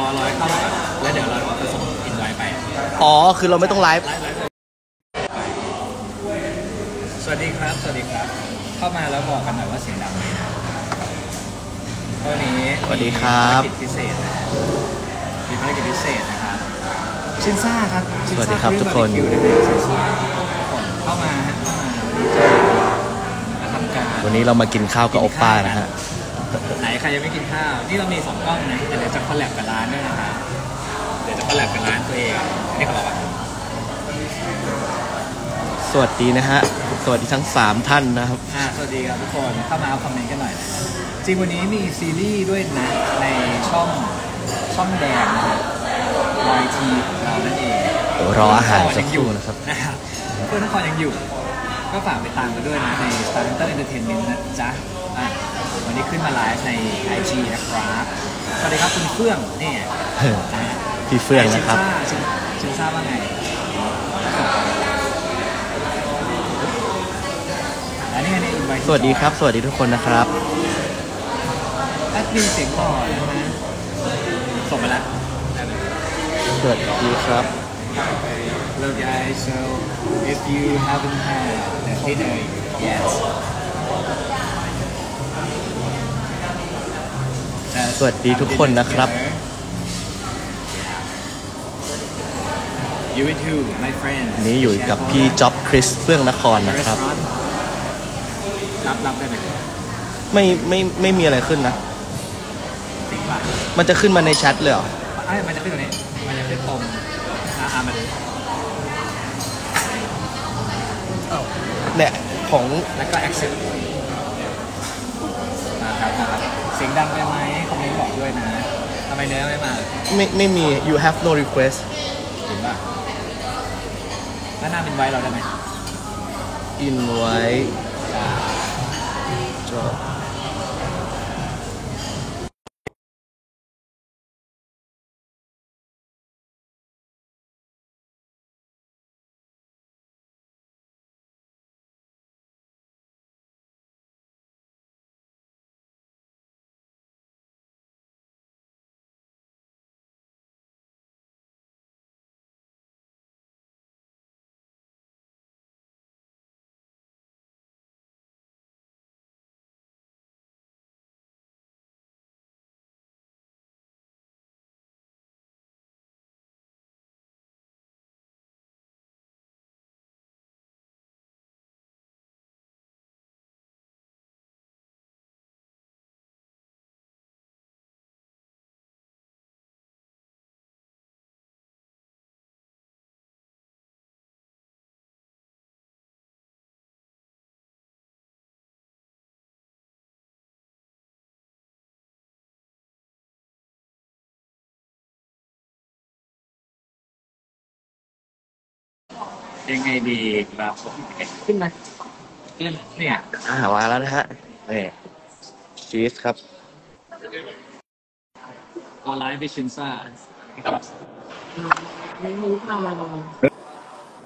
รอรอให้เข้าก่อนแล้วเดี๋ยวเราจะส่งอินไว้ไป อ๋อ คือเราไม่ต้องไลฟ์ไลฟ์ไลฟ์ไปสวัสดีครับ สวัสดีครับ เข้ามาแล้วบอกกันหน่อยว่าเสียงดังไหมนะวันนี้สวัสดีครับ มีภารกิจพิเศษนะมีภารกิจพิเศษนะครับ ชินซ่าครับชินสวัสดีซ่าครับทุกคนเรื่องบาร์บีคิวนะฮะชินซ่าทุกคนเข้ามาฮะเข้ามามาทำการ วันนี้เรามากินข้าวกับโอป้านะฮะ ไหนใครยังไม่กินข้าว นี่เรามีสองกล้องนะแต่เดี๋ยวจะคอลแลบกับร้านด้วยนะครับเดี๋ยวจะคอลแลบกับร้านตัวเองนี่เขาบอกว่าสวัสดีนะฮะ สวัสดีทั้ง 3 ท่านนะครับ อ่าสวัสดีครับทุกคนเข้ามาเอาคอมเมนต์กันหน่อยนะครับจริงวันนี้มีซีรีส์ด้วยนะในช่องช่องแดงนะฮะ YT ของเรานั่นเองรออาหารสักครู่นะครับนะครับ เพื่อนนครยังอยู่ ก็ฝากไปตามกันด้วยนะใน Star Hunter Entertainment นะจ๊ะอะ วันนี้ขึ้นมาไลฟ์ใน IG นะครับสวัสดีครับคุณเฟื่องนี่นะฮะพี่เฟื่องนะครับชินชินซ่าว่าไงอันนี้อันนี้ invite สวัสดีครับ สวัสดีทุกคนนะครับแอดมินเสียงหล่อนะฮะส่งมาแล้วสวัสดีครับ Hello guys so if you haven't had the dinner yet สวัสดีทุกคนนะครับ You too my friend วันนี้อยู่กับพี่จ๊อบคริสเฟื่องนครนะครับ รับรับได้ไหมไม่ไม่ไม่มีอะไรขึ้นนะจริงป่ะมันจะขึ้นมาในแชทเลยเหรอไอ้ยมันจะขึ้นตรงนี้มันจะขึ้นตรงอ่าอ่ามันเนี่ยของแล้วก็ accept นะครับนะครับเสียงดังไปไหม คอมเมนต์บอกด้วยนะทำไมเนื้อไม่มาไม่ไม่มี you have no request เห็นป่ะแล้วหน้าเป็นไว้เราได้ไหม invite จ ยังไงดีครับผมขึ้นมาขึ้นเนี่ยอ่ามาแล้วนะฮะนี่ชีสครับออนไลน์ไปชินซ่า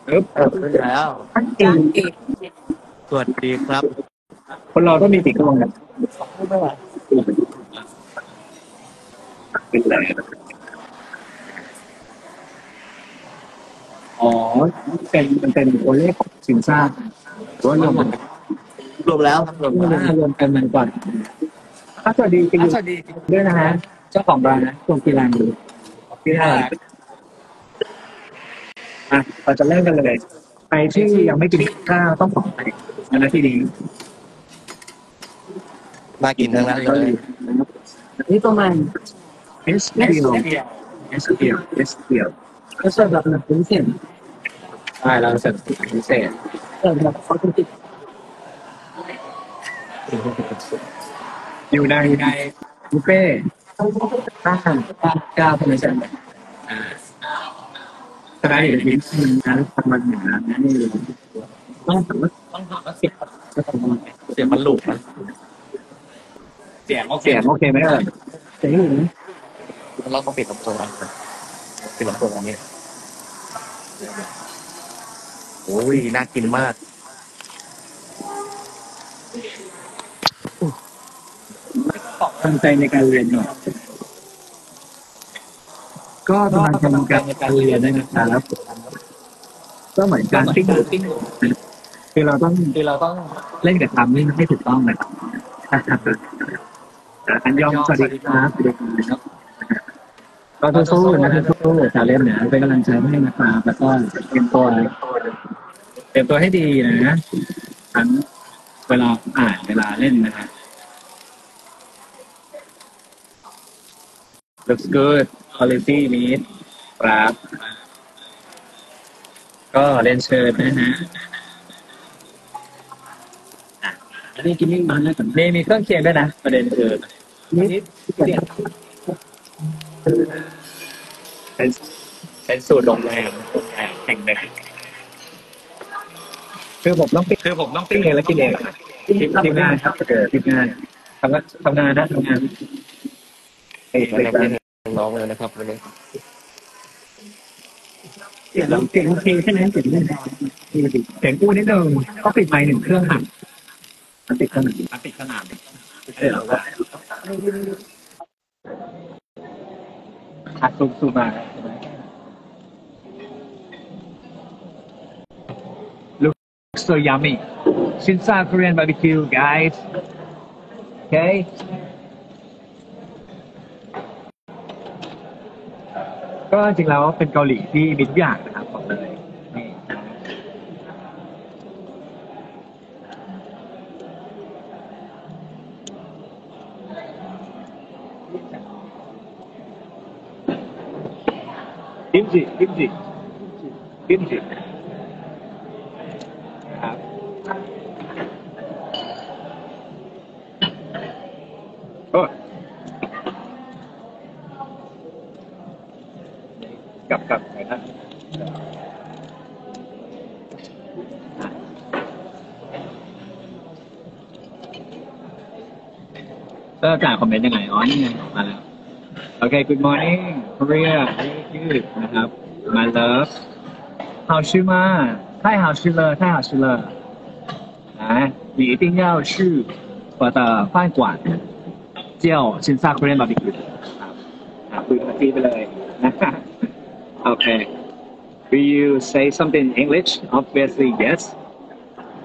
ปึ๊บขึ้นแล้วสวัสดีครับ คนเราต้องมีติดกล้องกันเป็นไร อ๋อเป็นมันเป็นตัวเลขของสินทรัพย์หรือว่ารวมกันรวมแล้วครับรวมรวมแล้วกันรวมกันมันก่อนอะสวัสดีคุณสวัสดีด้วยนะฮะเจ้าของร้านนะคุณกีรันดูพี่น่ารักอะเราจะเริ่มกันเลยใครที่ยังไม่กินข้าวต้องบอกไปนะที่นี้น่ากินทั้งนั้นเลยนี่ประมาณเอสเปียวเอสเปียวเอสเปียว ก็เสิร์ฟแบบหนักพิเศษใช่เราเสิร์ฟพิเศษเสิร์ฟแบบเขาจริงอยู่ในในบุฟเฟ่ห้าเก้าพันเซนอ่าสบายอยู่ในที่นั้นทำมันหนานะนี่ต้องถามว่าต้องถามว่าเสียงจะทำยังไงเสียงมันหลุดนะเสียงโอเคเสียงโอเคไหมเอ่ยเสียงอยู่นะเราต้องปิดลำโพง อะปิดลำโพงอันนี้โอ้ยน่ากินมาก ตั้งใจในการเรียนหน่อยก็กำลังจะมีการการเรียนด้วยนะครับก็เหมือนการติ้งติ้งคือเราต้องคือเราต้องเล่นกับคำนี่ให้ถูกต้องนะครับอันยองสวัสดีครับสวัสดีครับ ก็สู้ๆนะสู้ๆชาเล่นเนี่ยเป็นกำลังใจให้นะครับแล้วก็เตรียมตัวเตรียมตัวให้ดีนะทั้งเวลาอ่านเวลาเล่นนะฮะ looks good quality meet ครับก็เรียนเชิญนะฮะอันนี้กินนิ่งมันแล้วกันมีมีเครื่องเคียงด้วยนะ ประเด็นคือนี่เปลี่ยน เป็นเป็นสูตรโรงแรมโรงแรมแห่งหนึ่งคือผมต้องปิ้งคือผมต้องปิ้งเองแล้วกินเองทีมทีมงานครับเกิดทีมงานทำงานทำงานนะทำงานเอ้ยมาทำให้น้องเลยนะครับวันนี้เสียงเสียงโอเคใช่ไหมเสียงไม่ดังเสียงกู้นิดนึงก็ปิดไมค์หนึ่งเครื่องค่ะมันติดขนาดมันติดขนาดเออ ว่าอัดซูมซูมมา so yummy. Shinsa Korean barbecue, guys. Okay. ก็จริงแล้วเป็นเกาหลีที่มีทุกอย่างนะครับบอกเลย นี่กิมจิกิมจิกิมจิครับโอ้กลับกลับไปนะก็จ่ายคอมเมนต์ยังไงอ๋อนี่ไงออกมาแล้ว โอเค good morning Korea very good นะครับ my love 好吃吗太好吃了太好吃了来你一定要去我的饭馆叫新萨 Korean barbecue ครับอ่ะคุยภาษาจีนไปเลยนะ โอเค Will you say something in English? Obviously, yes.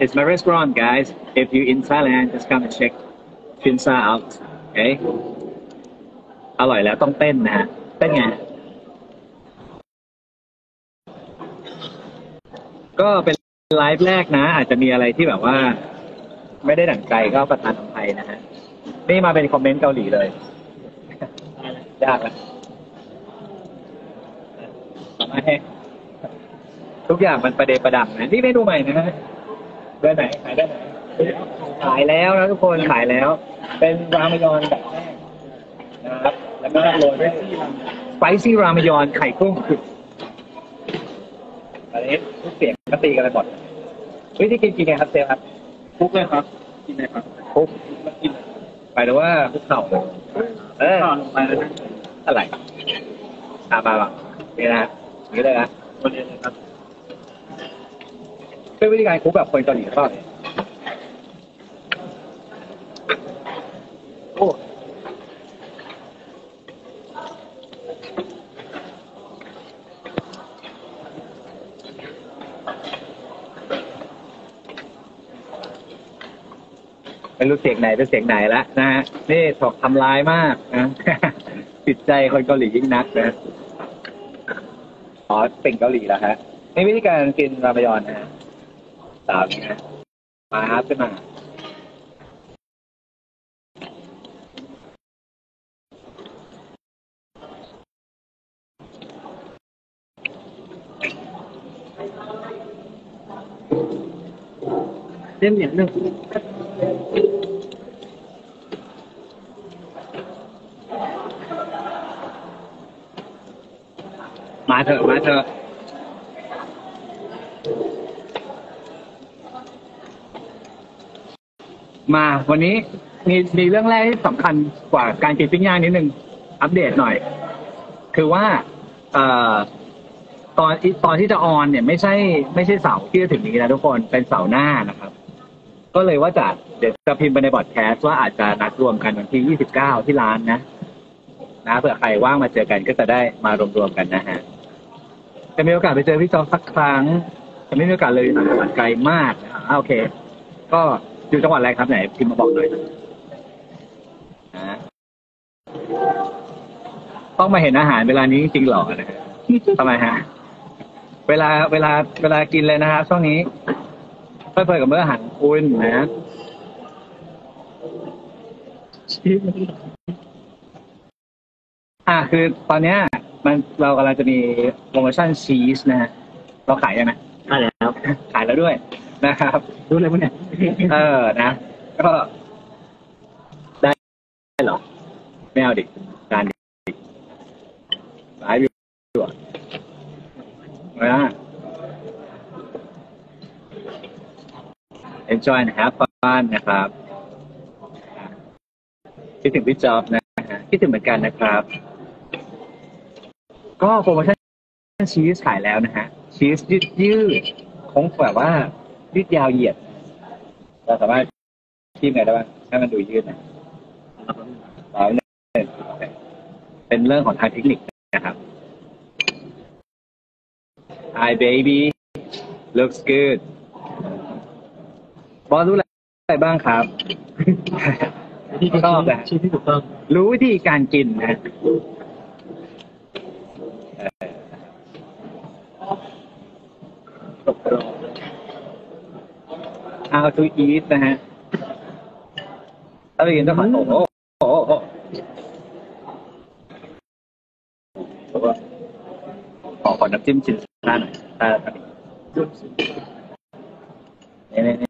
It's my restaurant, guys. If you in Thailand, just come and check Shinsa out. Okay? อร่อยแล้วต้องเต้นนะฮะเต้นไง ก็เป็นไลฟ์แรกนะ อาจจะมีอะไรที่แบบว่า ไม่ได้ดั่งใจก็ประทานอภัยนะฮะนี่มาเป็นคอมเมนต์เกาหลีเลยยากแล้วไม่ทุกอย่างมันประเดประดังนะนี่เมนูใหม่นะฮะเดือนไหนขายเดือนไหนขายแล้วนะทุกคนขายแล้ว เป็นรามยอนแบบแรกนะครับแล้วก็โรยด้วยสไปซี่รามยอนไข่กุ้งคือ ทุกเสียงก็ตีกันไปหมดวิธีกินกินไงครับเซฟครับคุกเลยครับ กินเลยครับคุกกินไปหรือว่าคุกเข่าเลยเออข้าวลงไปแล้วนะอะไรอ่ามาบ้างนี่นะนี่เลยนะตัวเรียนเลยครับเป็นวิธีการคุกแบบคนเกาหลีหรือเปล่าเนี่ย รู้เสียงไหนเป็นเสียงไหนแล้วนะฮะนี่ถกทำลายมากนะจิตใจคนเกาหลียิ่งนักนะอ๋อเป็นเกาหลีแล้วฮะนี่วิธีการกินรามยอนนะฮะสาวนี้ฮะมาครับขึ้นมาเล่มอย่างหนึ่ง เถอะมาเถอะมาวันนี้มีมีเรื่องแรกที่สำคัญกว่าการกินปิ้งย่างนิดนึง อัปเดตหน่อย คือว่าเอ่อตอนตอนที่จะออนเนี่ยไม่ใช่ไม่ใช่เสาร์ที่จะถึงนี้นะทุกคนเป็นเสาร์หน้านะครับ ก็เลยว่าจะเดี๋ยวจะพิมพ์ไปในบอดแคสต์ว่าอาจจะนัดรวมกันวันที่ 29 ที่ร้านนะ นะเผื่อใครว่างมาเจอกันก็จะได้มารวมๆกันนะฮะ จะมีโอกาสไปเจอพี่จอมสักครั้งแต่ไม่มีโอกาสเลยต่างจังหวัดไกลมากอ่าโอเค ก็อยู่จังหวัดอะไรครับไหนพิมพ์มาบอกหน่อยนะต้องมาเห็นอาหารเวลานี้จริงๆหรอนะทำไมฮะ เวลาเวลาเวลากินเลยนะครับช่วงนี้เพลิดเพลินกับมื้ออาหารของคุณนะอ่าคือตอนเนี้ย มันเรากำลังจะมีโปรโมชั่นชีสนะฮะเราขายยังไงใช่แล้วขายแล้วด้วยนะครับ รู้เลยมั้ยเนี่ยเออนะ ก็ได้เหรอไม่เอาดิการดิขายอยู่อะนะ enjoy and have fun นะครับ คิดถึงพี่จอบนะฮะคิดถึงเหมือนกันนะครับ ก็โปรโมชั่นชีสขายแล้วนะฮะชีสยืดยืดคงแบบว่ายืดยาวเหยียด เราสามารถคีบไงได้บ้างให้มันดูยืดนะร้อยหนึ่งเป็นเรื่องของทางเทคนิคนะครับ Hi baby looks good บอสรู้อะไรบ้างครับชอบนะชื่อที่ถูกต้องรู้วิธีการกินนะเออ ตกรอบ how to eat นะฮะถ้าไปกินต้องขอโอ้โหโอ้โหโอ้โหขอขอน้ำจิ้มชิ้นซ่าหน่อยถ้าถ้าเนี่ยเนี่ยเนี่ย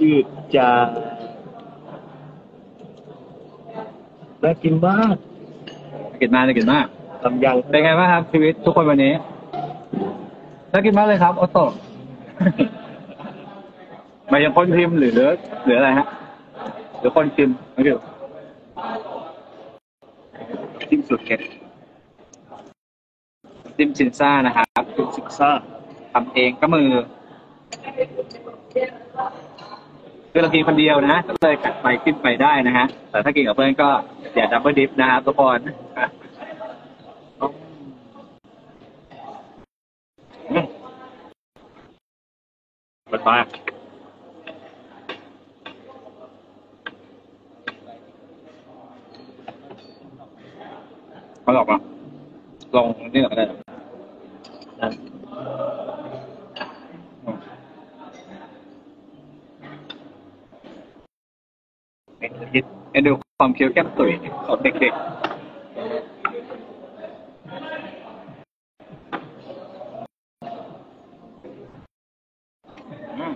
ยืด จาน่ากินมากน่ากินมากน่ากินมากลำยังเป็นไงบ้างครับชีวิตทุกคนวันนี้น่ากินมากเลยครับโอโต้หมายถึงคนพิมพ์หรือหรืออะไรฮะหรือคนพิมพ์ไม่รู้จิ้มสุดเก็ดจิ้มชินซ่านะครับศึกซ่าทำเองก็มือ คือเรากินคนเดียวนะก็เลยกัดไปขึ้นไปได้นะฮะ แต่ถ้ากินกับเพื่อนก็อย่าดับเบิลดิฟนะครับทุกคนอืมมันมากเขาหลอกอะลองนี่หน่อยก็ได้นะ นะ อืมเอ็นดู เอ็นดูความเคี้ยวแก้มตุ๋ยของเด็กๆอืม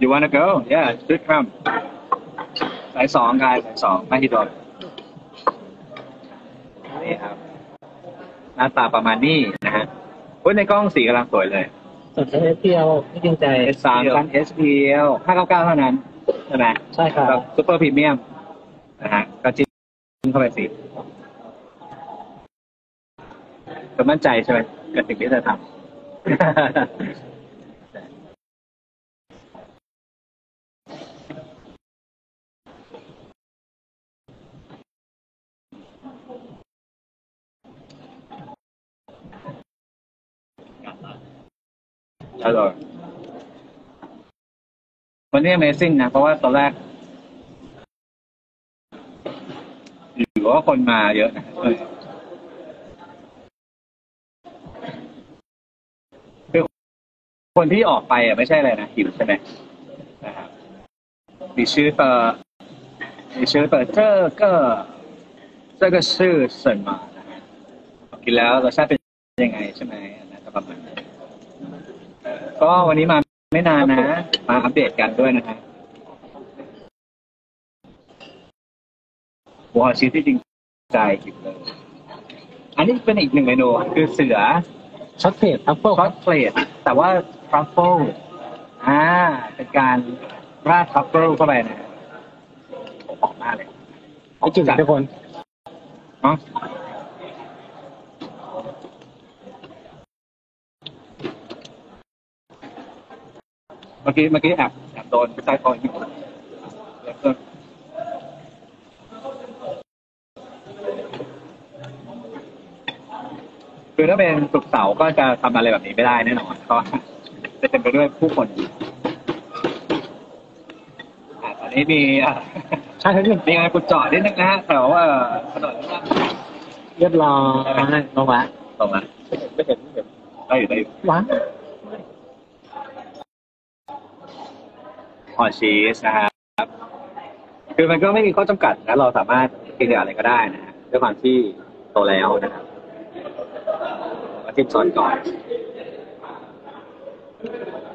You wanna go? Yeah, should come. สายสองกายสายสองไม่ที่โดนนี่ครับ ห น้าตาประมาณนี้นะฮะอุ้ยในกล้องสีกำลังสวยเลยสนใจเที่ยวไม่จริงใจ S 3ชั้น SPL 599 เท่านั้น ใช่ไหมใช่ครับ แบบซูเปอร์พรีเมียมนะฮะก็จิ้มเข้าไปสิเธอมั่นใจใช่ไหมกับสิ่งที่เธอทำ อร่อยวันนี้ Amazing นะ เพราะว่าตอนแรก อยู่ว่าคนมาเยอะนะเออคือคนที่ออกไปอ่ะไม่ใช่อะไรนะหิวใช่ไหมนะครับมีชื่อเตอมีชื่อเตอ这个这个是什么นะฮะกินแล้วรสชาติเป็นยังไงใช่ไหม ก็วันนี้มาไม่นานนะ มาอัปเดตกันด้วยนะฮะหัวชีสที่จริงใจจริงเลยอันนี้เป็นอีกหนึ่งเมนูคือเสือช็อตเพจทัฟเฟิลคอสเพลตแต่ว่าทรัฟเฟิลอ่า เป็นการราดทรัฟเฟิลเข้าไปนะหอมมากเลยไอจุดทุกคนเนาะ เมื่อกี้เมื่อกี้แอบแอบโดนใต้คอนิดแล้วก็คือถ้าเป็นสุกร์เสาร์ก็จะทำอะไรแบบนี้ไม่ได้แน่นอนก็จะเต็มไปด้วยผู้คนอะตอนนี้มีอะใช่ครับมีงานกุดจอดนิดนึงนะฮะแถวเอ่อถนนเรียบร้อยลงละตรงนั้นไม่เห็นไม่เห็นได้อยู่ได้อยู่ ว้าห อชีสนะครับ คือมันก็ไม่มีข้อจำกัดนะเราสามารถกินอะไรก็ได้นะฮะด้วยความที่โตแล้วนะครับก็จิ้มซอสก่อน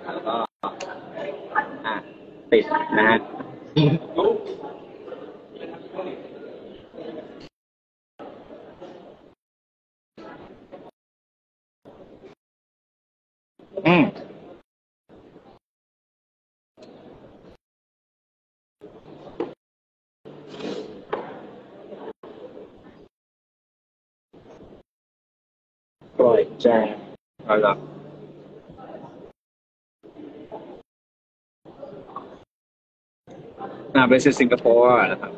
แล้วก็อะติดนะฮะอืม ปล่อยแจงเอาละอ่าเป็นสิงคโปร์นะครับ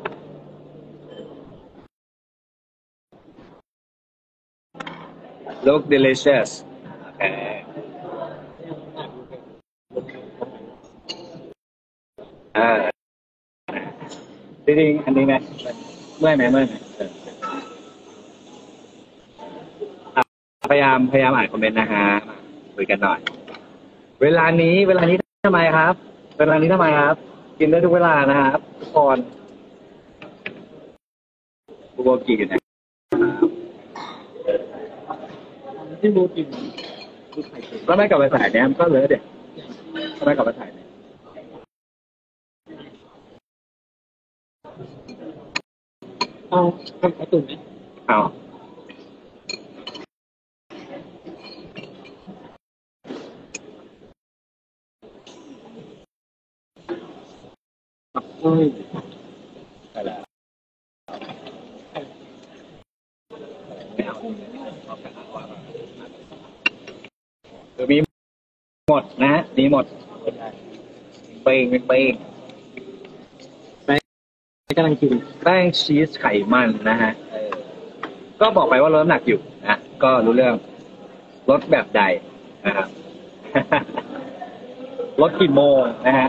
look delicious โอเค อ่าจริงๆอันนี้ไหมเมื่อยไหมเมื่อยไหมเอออะ พยายามพยายามอ่านคอมเมนต์นะฮะมาคุยกันหน่อย เวลานี้เวลานี้ทำไมครับ เวลานี้ทำไมครับ กินได้ทุกเวลานะครับทุกคนบูโบกิอยู่ไหนที่บูกินดูไข่เค็มก็ไม่กลับไปถ่ายเนี่ยมันก็เลยเด็กก็ไม่กลับไปถ่ายเนี่ยเอาทำไข่ตุ๋นไหมเอา เอ้ย ไปแล้วไม่เอาเอาแค่นั้นว่าคือมีหมด นะมีหมดเป้งเป้งกำลังกินแป้งชีสไขมันนะฮะเออก็บอกไปว่าลดน้ำหนักอยู่นะก็รู้เรื่องลดแบบใดนะครับลดกี่โมงนะฮะ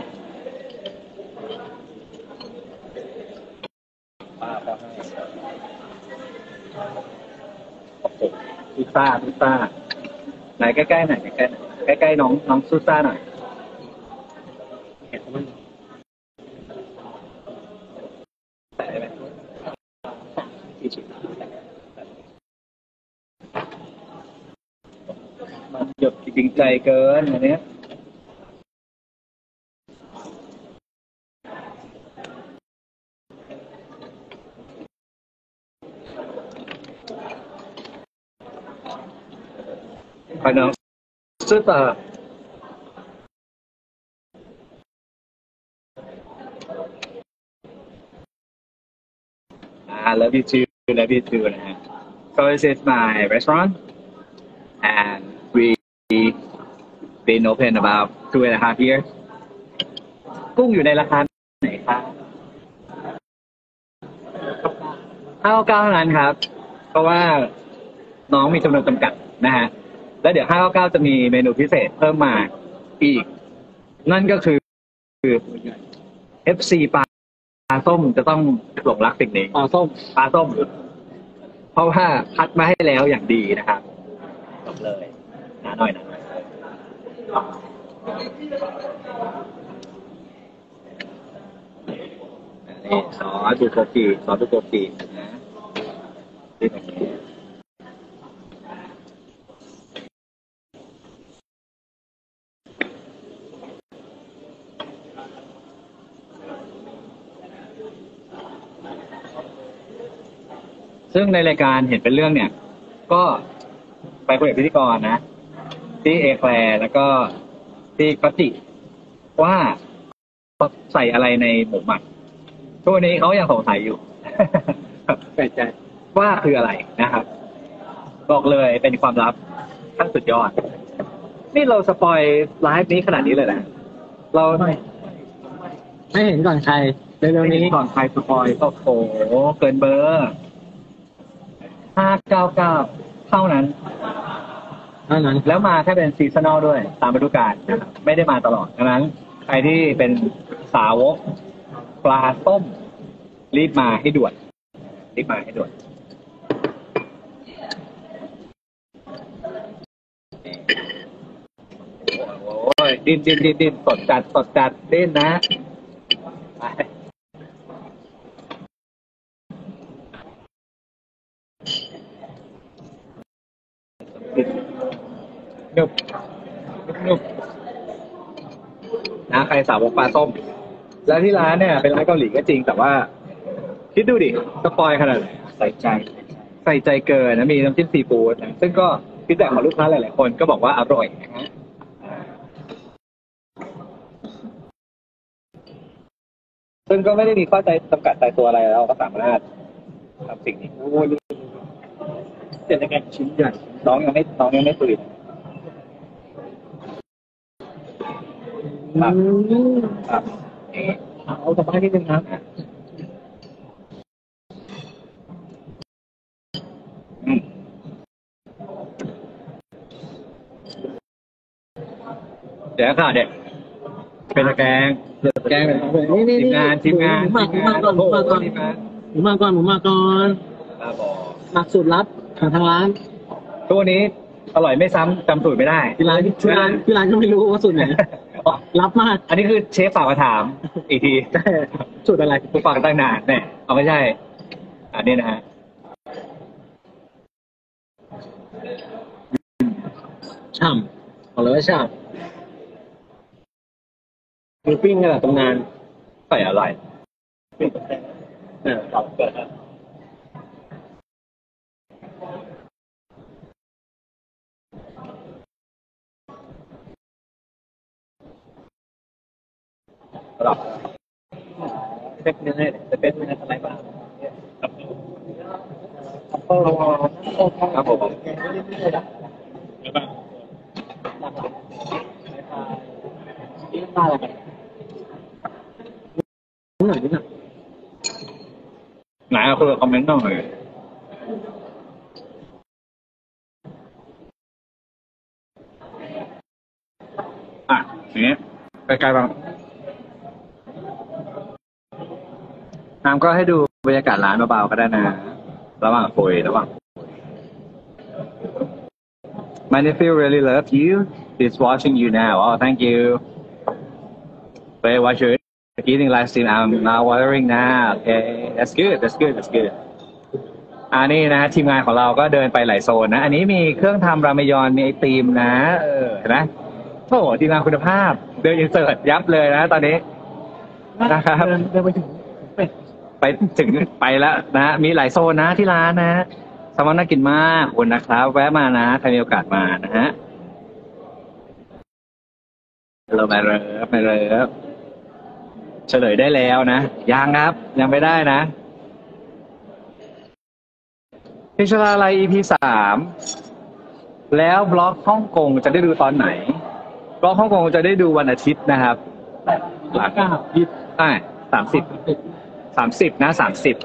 โอ้โหพิซซ่าพิซซ่าไหนใกล้ๆหน่อยใกล้ๆหน่อย ใกล้ๆน้องน้องซูซ่าหน่อยมันหยดจริงใจเกินอันเนี้ยไปน้อง ซูเปอร์ I love you too. Love you too. นะฮะ So this is my restaurant, and we been open about two and a half years. กุ้งอยู่ในราคาไหนครับห้าเก้าเท่านั้นครับ เพราะว่าน้องมีจำนวนจำกัดนะฮะ แล้วเดี๋ยวห้าเก้าจะมีเมนูพิเศษเพิ่มมาอีก นั่นก็คือคือ FC ปลาปลาส้มจะต้องหลงรักสิ่งนี้ปลาส้มปลาส้ม เพราะว่าคัดมาให้แล้วอย่างดีนะครับจบเลยนาหน่อยนะนี่ซอสดูโกกีซอสดูโกกีนะที่ตรงนี้ ซึ่งในรายการเห็นเป็นเรื่องเนี่ยก็ก็ไปคุยกับพิธีกรนะพี่เอแคลร์แล้วก็ที่ก็จิว่าใส่อะไรในหมูหมักทุกวันนี้เขายังสงสัยอยู่ แปลกใจว่าคืออะไรนะครับ บอกเลยเป็นความลับขั้นสุดยอด นี่เรา spoil ไลฟ์นี้ขนาดนี้เลยนะเราไม่ไม่เห็นก่อนใครเร็วๆนี้ก่อนใครสปอยโอ้โหเกินเบอร์ ห้าเก้าเก้าเท่านั้น เท่านั้นแล้วมาแค่เป็นซีซันอลด้วยตามฤดูกาลนะครับไม่ได้มาตลอดดังนั้น ใครที่เป็นสาวกปลาต้ม รีบมาให้ด่วนรีบมาให้ด่วน โอ้ยดิ้นดิ้นดิ้นดิ้นสดจัดสดจัดดิ้นนะไป นุบนุบนะใครสาวกปลาส้ม แล้วที่ร้านเนี่ย เป็นร้านเกาหลีก็จริง แต่ว่า คิดดูดิ spoil ขนาดไหนใส่ใจ ใส่ใจเกินนะมีน้ำจิ้มซีฟู้ดนะซึ่งก็ฟีดแบ็กของลูกค้าหลายๆคนก็บอกว่าอร่อยนะฮะซึ่งก็ไม่ได้มีข้อใจจำกัดตายตัวอะไรแล้วก็สามารถทำสิ่งนี้โอ้ยเสร็จในการชิ้นใหญ่น้องยังไม่น้องยังไม่ตื่น ครับครับอางนี้เอากลับานนิดนึงครับเดี๋ยวค่ะเด็กเป็นตะแกรงแกงเป็นนี่นี่ทีมนี่งานทีมงานหมูหมักหมูหมักก่อนหมูหมักก่อนทีมงานหมูหมักก่อนหมูหมักก่อนตาบอดหมักสูตรลับของทางร้านตัวนี้อร่อยไม่ซ้ำจำสูตรไม่ได้ที่ร้านที่ร้านที่ร้านก็ไม่รู้ว่าสูตรไหน ลับมาก อันนี้คือเชฟฝากมาถาม อีกทีแต่สูตรอะไรกูฟังตั้งนานเนี่ยเอาไม่ใช่ อันนี้นะฮะช่ำบอกเลยว่าช่ำหมูปิ้งระดับตำนานใส่อะไรเออ เราเกิดหรอเป็นเนื้อจะเป็นเนื้ออะไรบ้างครับผม น้ำก็ให้ดูบรรยากาศร้านเบาๆก็ได้นะ ระหว่างคุยระหว่าง My nephew really love you. He's watching you now. Oh, thank you. Wait, watch your eating live stream. I'm now watering now. Okay, that's good. That's good. That's good. อันนี้นะทีมงานของเราก็เดินไปหลายโซนนะ อันนี้มีเครื่องทำรามยอนมีไอติมนะ เออเห็นไหมโอ้โหทีมงานคุณภาพ เดินอินเสิร์ตยับเลยนะ ตอนนี้นะครับเดินเดินไปถึงเป็ด ไปถึงไปแล้วนะมีหลายโซนนะที่ร้านนะแซลมอนน่ากินมากขอบคุณนะครับ แวะมานะใครมีโอกาสมานะฮะเรามาเริฟมาเริฟเฉลยได้แล้วนะ ยังครับ ยังไม่ได้นะพิชลาลัย EP สามแล้วบล็อกฮ่องกงจะได้ดูตอนไหน บล็อกฮ่องกงจะได้ดูวันอาทิตย์นะครับหลังเก้ายี่สิบใช่สามสิบ สามสิบนะสามสิบ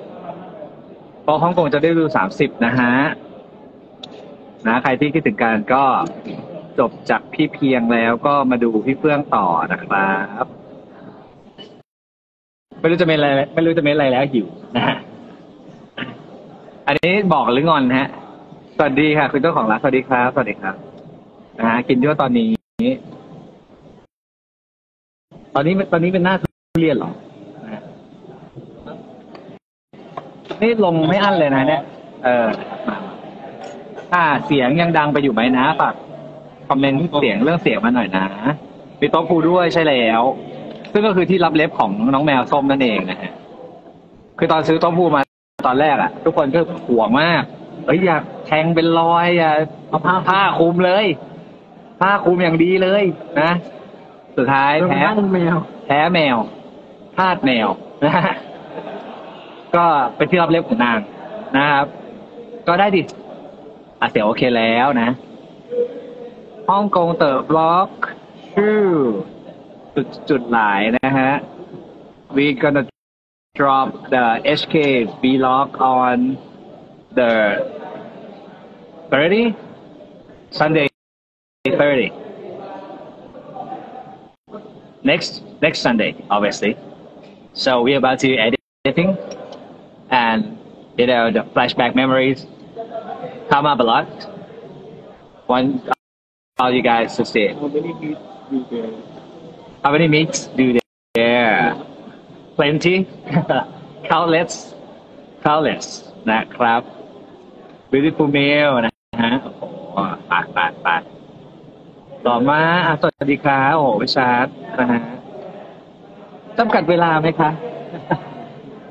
เพราะฮ่องกงจะได้ดูสามสิบนะฮะนะใครที่คิดถึงกันก็จบจากพี่เพียงแล้วก็มาดูพี่เฟื่องต่อนะครับ ไม่รู้จะเป็นอะไรไม่รู้จะเป็นอะไรแล้วหิวนะฮะอันนี้บอกหรืองอนฮะ สวัสดีค่ะ คุณเจ้าของร้านสวัสดีครับสวัสดีครับนะฮะกินยั่วตอนนี้ ตอนนี้ตอนนี้เป็นหน้าทุเรียนเหรอนะฮะ นี่ลงไม่อั้นเลยนะเนี่ยเออมาถ้าเสียงยังดังไปอยู่ไหมนะฝากคอมเมนต์เสียงเรื่องเสียงมาหน่อยนะมีโต๊ะครูด้วยใช่แล้ว ซึ่งก็คือที่รับเล็บของน้องแมวส้มนั่นเองนะฮะคือตอนซื้อโต๊ะครูมาตอนแรกอะทุกคนก็ห่วงมากเอ้ยอยากแทงเป็นรอยอะเอาผ้าผ้าคลุมเลย ผ้าคลุมอย่างดีเลยนะสุดท้ายแพ้แมวแพ้แมวพลาดแมวนะฮะ ก็เป็นที่รับเล็บของนางนะครับ ก็ได้ดิอะเสียโอเคแล้วนะฮ่องกงเติบบล็อกชื่อจุดจุดหลายนะฮะ we gonna drop the HK vlog on the 30 Sunday 30 next next Sunday obviously so we're about to editing and you know the flashback memories come up a lot want all you guys to see it. เอาไม่ได้มีอยู่เดียว How many meats do there? Plenty? Countless? Countless นะครับ Beautiful meal นะฮะ โอ้โหปาดปาดปาดต่อมาอ่ะสวัสดีครับโอ้โหวิชาร์ดนะฮะจำกัดเวลาไหมคะ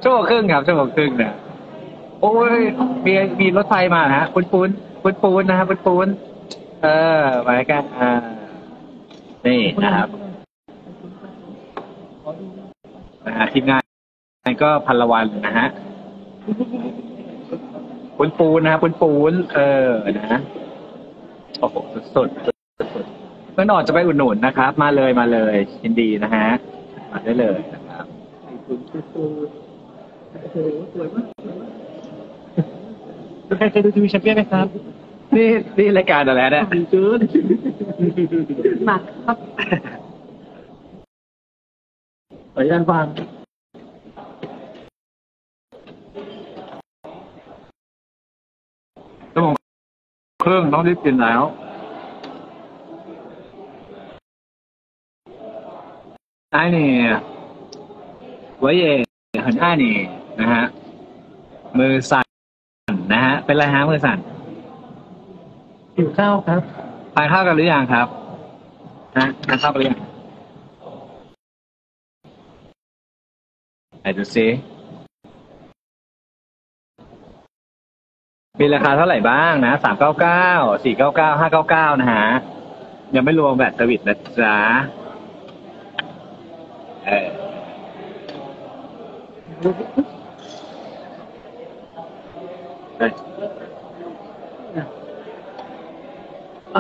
ชั่วโมงครึ่งครับชั่วโมงครึ่งเนี่ยโอ้ยมีมีรถไฟมานะฮะปุ้นปุ้นปุ้นปุ้นนะฮะปุ้นปุ้นเออมาแล้วกันอ่านี่นะครับนะฮะทีมงานก็พันละวันนะฮะปูนปูนนะฮะปูนปูนเออนะโอ้โหสุดสุดเพื่อนออกจะไปอุดหนุนนะครับ มาเลยมาเลยยินดีนะฮะมาได้เลยนะครับคุณคือ โอ้โหสวยมากสวยมากใครเคยดูทีวีแชมเปี้ยนไหมครับ นี่นี่รายการอะไรเนี่ย ดีเกินหนักครับขออนุญาตวาง ชั่วโมงครึ่งต้องรีบกินแล้ว ไอ้นี่我也很爱你 นะฮะมือสั่นนะฮะเป็นไรฮะมือสั่นหิวข้าวครับทานข้าวกันหรือยังครับฮะทานข้าวกันหรือยังไหนดูซิมีราคาเท่าไหร่บ้างนะสามเก้าเก้าสี่เก้าเก้าห้าเก้าเก้านะฮะยังไม่รวมแบตเตอร์วิดนะจ๊ะเออ เฮ้ยไ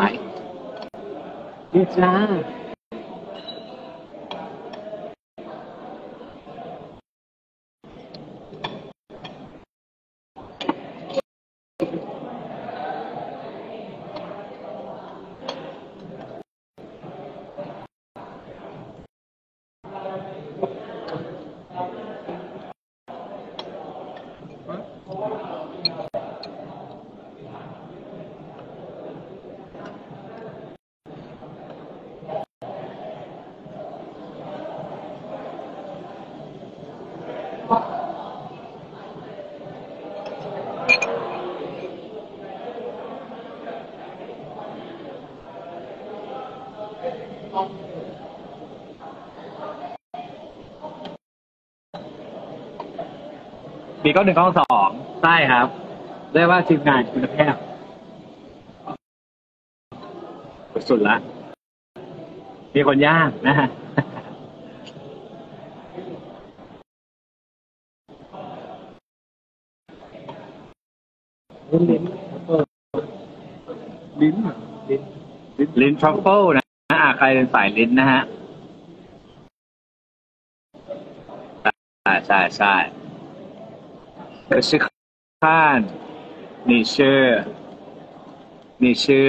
ปีก้อนหนึ่งก้อสองใช่ครับเรียกว่าทีมงานคุณภาพสุดละ มีคนยางนะฮะลิ้นลิ้นลิ้นลิ้นทรัฟเฟิลนะอ่าใครเป็นสายลิ้นนะฮะ ใช่ใช่ใช่ ก็ชื่อข้านนี่ชื่อ นี่ชื่อ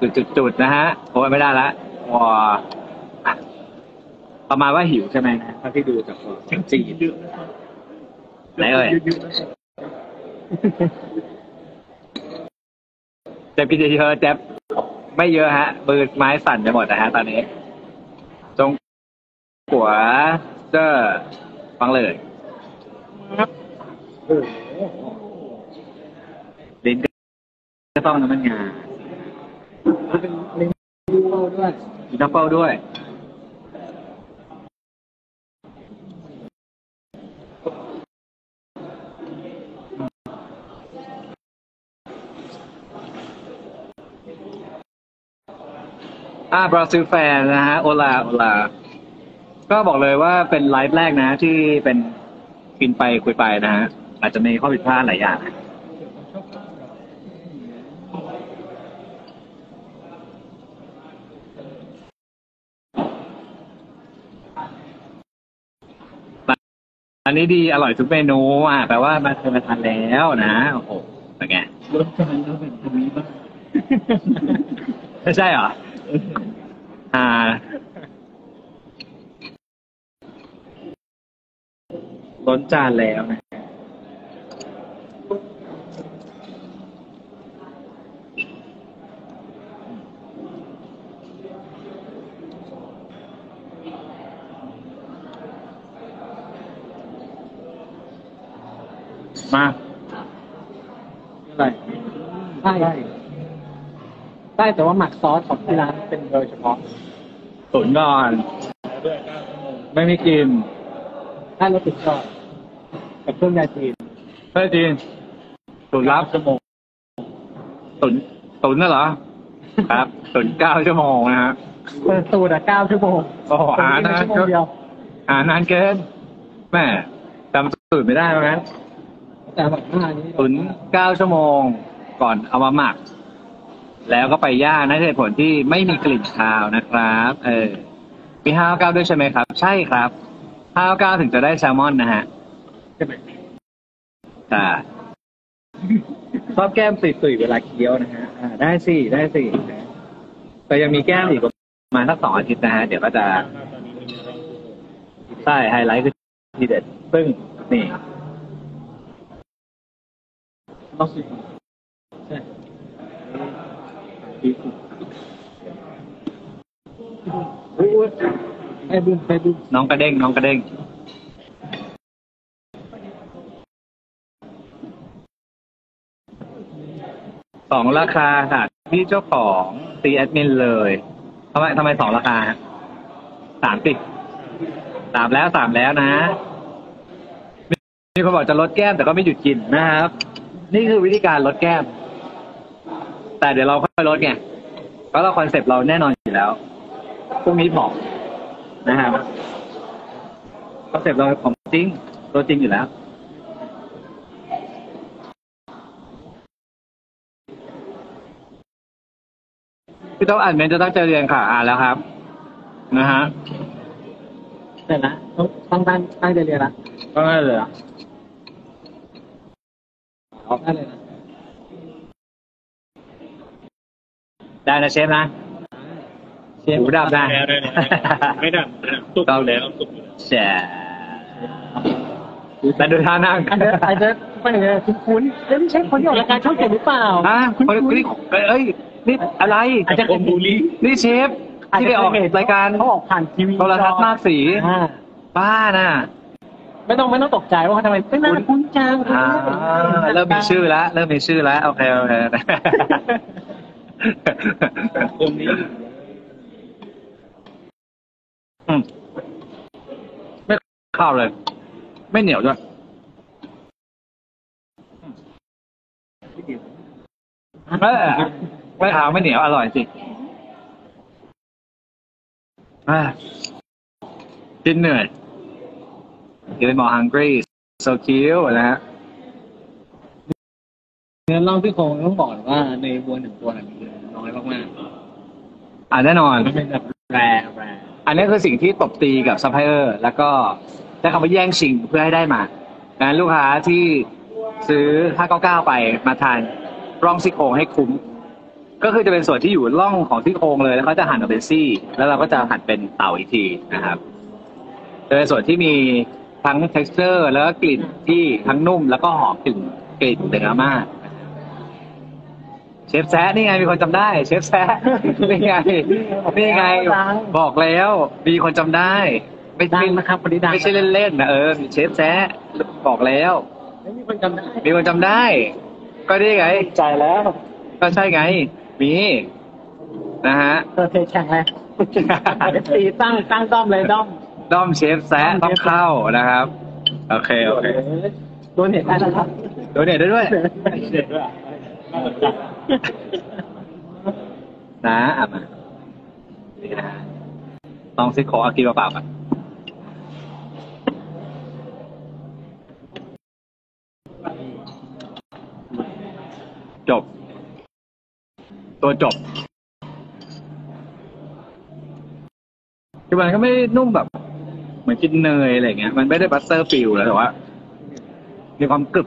จุดจุดจุดๆๆนะฮะโอ้ยไม่ได้ละวออะประมาณว่าหิวใช่ไหมนะถ้าที่ดูจากเสียงจีนเยอะนะครับไหนเอ่ยเยอะๆนะครับเจ็บกินเยอะๆเจ็บไม่เยอะฮะมือไม้สั่นไปหมดนะฮะตอนนี้ จงหัวเจอฟังเลยโอ้โห เล่นก็ต้องน้ำมันงาแล้เป็นเล่นดูเป้าด้วยลิ้เป้าด้วยอ่าบราซิลแฟนนะฮะ โอลา โอลา ก็บอกเลยว่าเป็นไลฟ์แรกนะ ที่เป็นกินไปคุยไปนะฮะ อาจจะมีข้อผิดพลาดหลายอย่างอันนี้ดีอร่อยทุกเมนูอะแปลว่ามาเคยมาทานแล้วนะโอ้โหเป็นไงรสจานแล้วแบบตรงนี้บ้างไม่ใช่เหรออ่าล้นจานแล้วนะ มาอะไรใช่ใช่แต่ว่าหมักซอสของที่ร้านเป็นโดยเฉพาะตุ๋นก่อนด้วยเก้าชั่วโมงไม่มีกลินใช่รสติดชอบกับเครื่องยาจีนเฮ้ยจริงตุ๋นรับชั่วโมงตุ๋นตุ๋นน่ะเหรอ ครับตุ๋นเก้าชั่วโมงนะฮะเปิดสูตรอะเก้าชั่วโมงโอ้โหอ่านนะชั่วโมงเดียวอ่านานเกินแม่จำสูตรไม่ได้เพราะงั้น แต่แบบหน้านี้ตุ๋นเก้าชั่วโมงก่อนเอามาหมัก แล้วก็ไปย่างนั่นคือเหตุผลที่ไม่มีกลิ่นคาวนะครับ เออมีห้าวเก้าด้วยใช่ไหมครับ ใช่ครับห้าวเก้าถึงจะได้แซลมอนนะฮะใช่ไหมแต่ชอบแก้มตุยๆเวลาเคี้ยวนะฮะอ่าได้สิได้สินะแต่ยังมีแก้มอีกประมาณสักสองอาทิตย์นะฮะ เดี๋ยวก็จะใช่ไฮไลท์คือทีเด็ดซึ่งนี่ ต้องสิใช่ดีสุดอุ้ยไอ้บึ้มไอ้บึ้มน้องกระเด้ง น้องกระเด้ง สองราคาค่ะที่เจ้าของตีแอดมินเลยทำไมทำไมสองราคาสามสิบสามแล้วสามแล้วนะ มีคนบอกจะลดแก้มแต่ก็ไม่หยุดกินนะครับ นี่คือวิธีการลดแก้ม แต่เดี๋ยวเราค่อยลดไงเพราะเราคอนเซปต์เราแน่นอนอยู่แล้วพรุ่งนี้ผอมนะครับคอนเซปต์เราของจริง ตัวจริงอยู่แล้วพี่ต้องอ่านเมนจะตั้งใจเรียนค่ะ อ่านแล้วครับ นะฮะเสร็จละต้องต้องตั้งตั้งใจเรียนละก็ได้เลยอะ ได้เลยนะได้นะเชฟนะเชฟหูดับนะไม่ดับตุกอยู่แล้วตุกอยู่แล้วแช่แต่ดูท่านั่งอันเดอร์อันเดอร์ไม่เลยคุ้นคุ้นๆเอ้ยไม่ใช่คนที่ออกรายการช่องเจ็ดหรือเปล่าอะคุ้นคนคุ้นนี้เอ้ยนี่อะไรอาจจะผมบูลลี่นี่เชฟที่ไปออกรายการเขาออกผ่านทีวีโทรทัศน์มากสีอ่าบ้าน่ะ ไม่ต้องไม่ต้องตกใจว่าทำไมไม่น่าคุ้นจังอ่าเริ่มมีชื่อแล้วเริ่มมีชื่อแล้วโอเคโอเคคนนี้อืมไม่ข้าวเลย ไม่เหนียวด้วยไม่ไม่คาวไม่เหนียวอร่อยจริงอะกินเหนื่อย กินเป็นหมอ hungry so cute นะฮะเนื้อร่องซี่โครงต้องบอกว่าในวัวหนึ่งตัวน่ะมีเนื้อน้อยมากอ่าแน่นอนๆมันเป็นแบบ rare rare อันนี้คือสิ่งที่ตบตีกับซัพพลายเออร์แล้วก็ใช้คำว่าแย่งชิงเพื่อให้ได้มาดังนั้นลูกค้าที่ซื้อ 599 ไปมาทานร่องซี่โครงให้คุ้ม ก็คือจะเป็นส่วนที่อยู่ร่องของซี่โครงเลย แล้วเขาจะหั่นออกเป็นซี่ แล้วเราก็จะหั่นเป็นเต่าอีกทีนะครับจะเป็นส่วนที่มี ทั้ง texture แล้วก็กลิ่นที่ทั้งนุ่มแล้วก็หอมกลิ่นกลิ่นเนื้อมาก เชฟแซะนี่ไงมีคนจำได้ เชฟแซะนี่ไงนี่ไง บอกแล้วมีคนจำได้ ไม่ดัไม่งนะครับคนนี้ดังไม่ใช่เล่นๆนะเออมีเชฟแซะบอกแล้วไม่มีคนจำได้มีคนจำได้ ก็นี่ไงใจแล้ว ก็ใช่ไง มีนะฮะเออเทแข่งเลยเอฟซีตั้งตั้งด้อมเลยด้อม ด้อมเชฟแซะต้องเข้านะครับ โอเค โอเคโดนเห็นได้นะครับโดเนทได้ด้วยเด็ดด้วยน่าสนใจนะอะมานี่นะฮะลองซิขอเอากินเปล่าๆก่อนจบ ตัวจบคือมันก็ไม่ได้นุ่มแบบ เหมือนกินเนยอะไรเงี้ย มันไม่ได้ butter feel แล้วแต่ว่า มีความกรึบ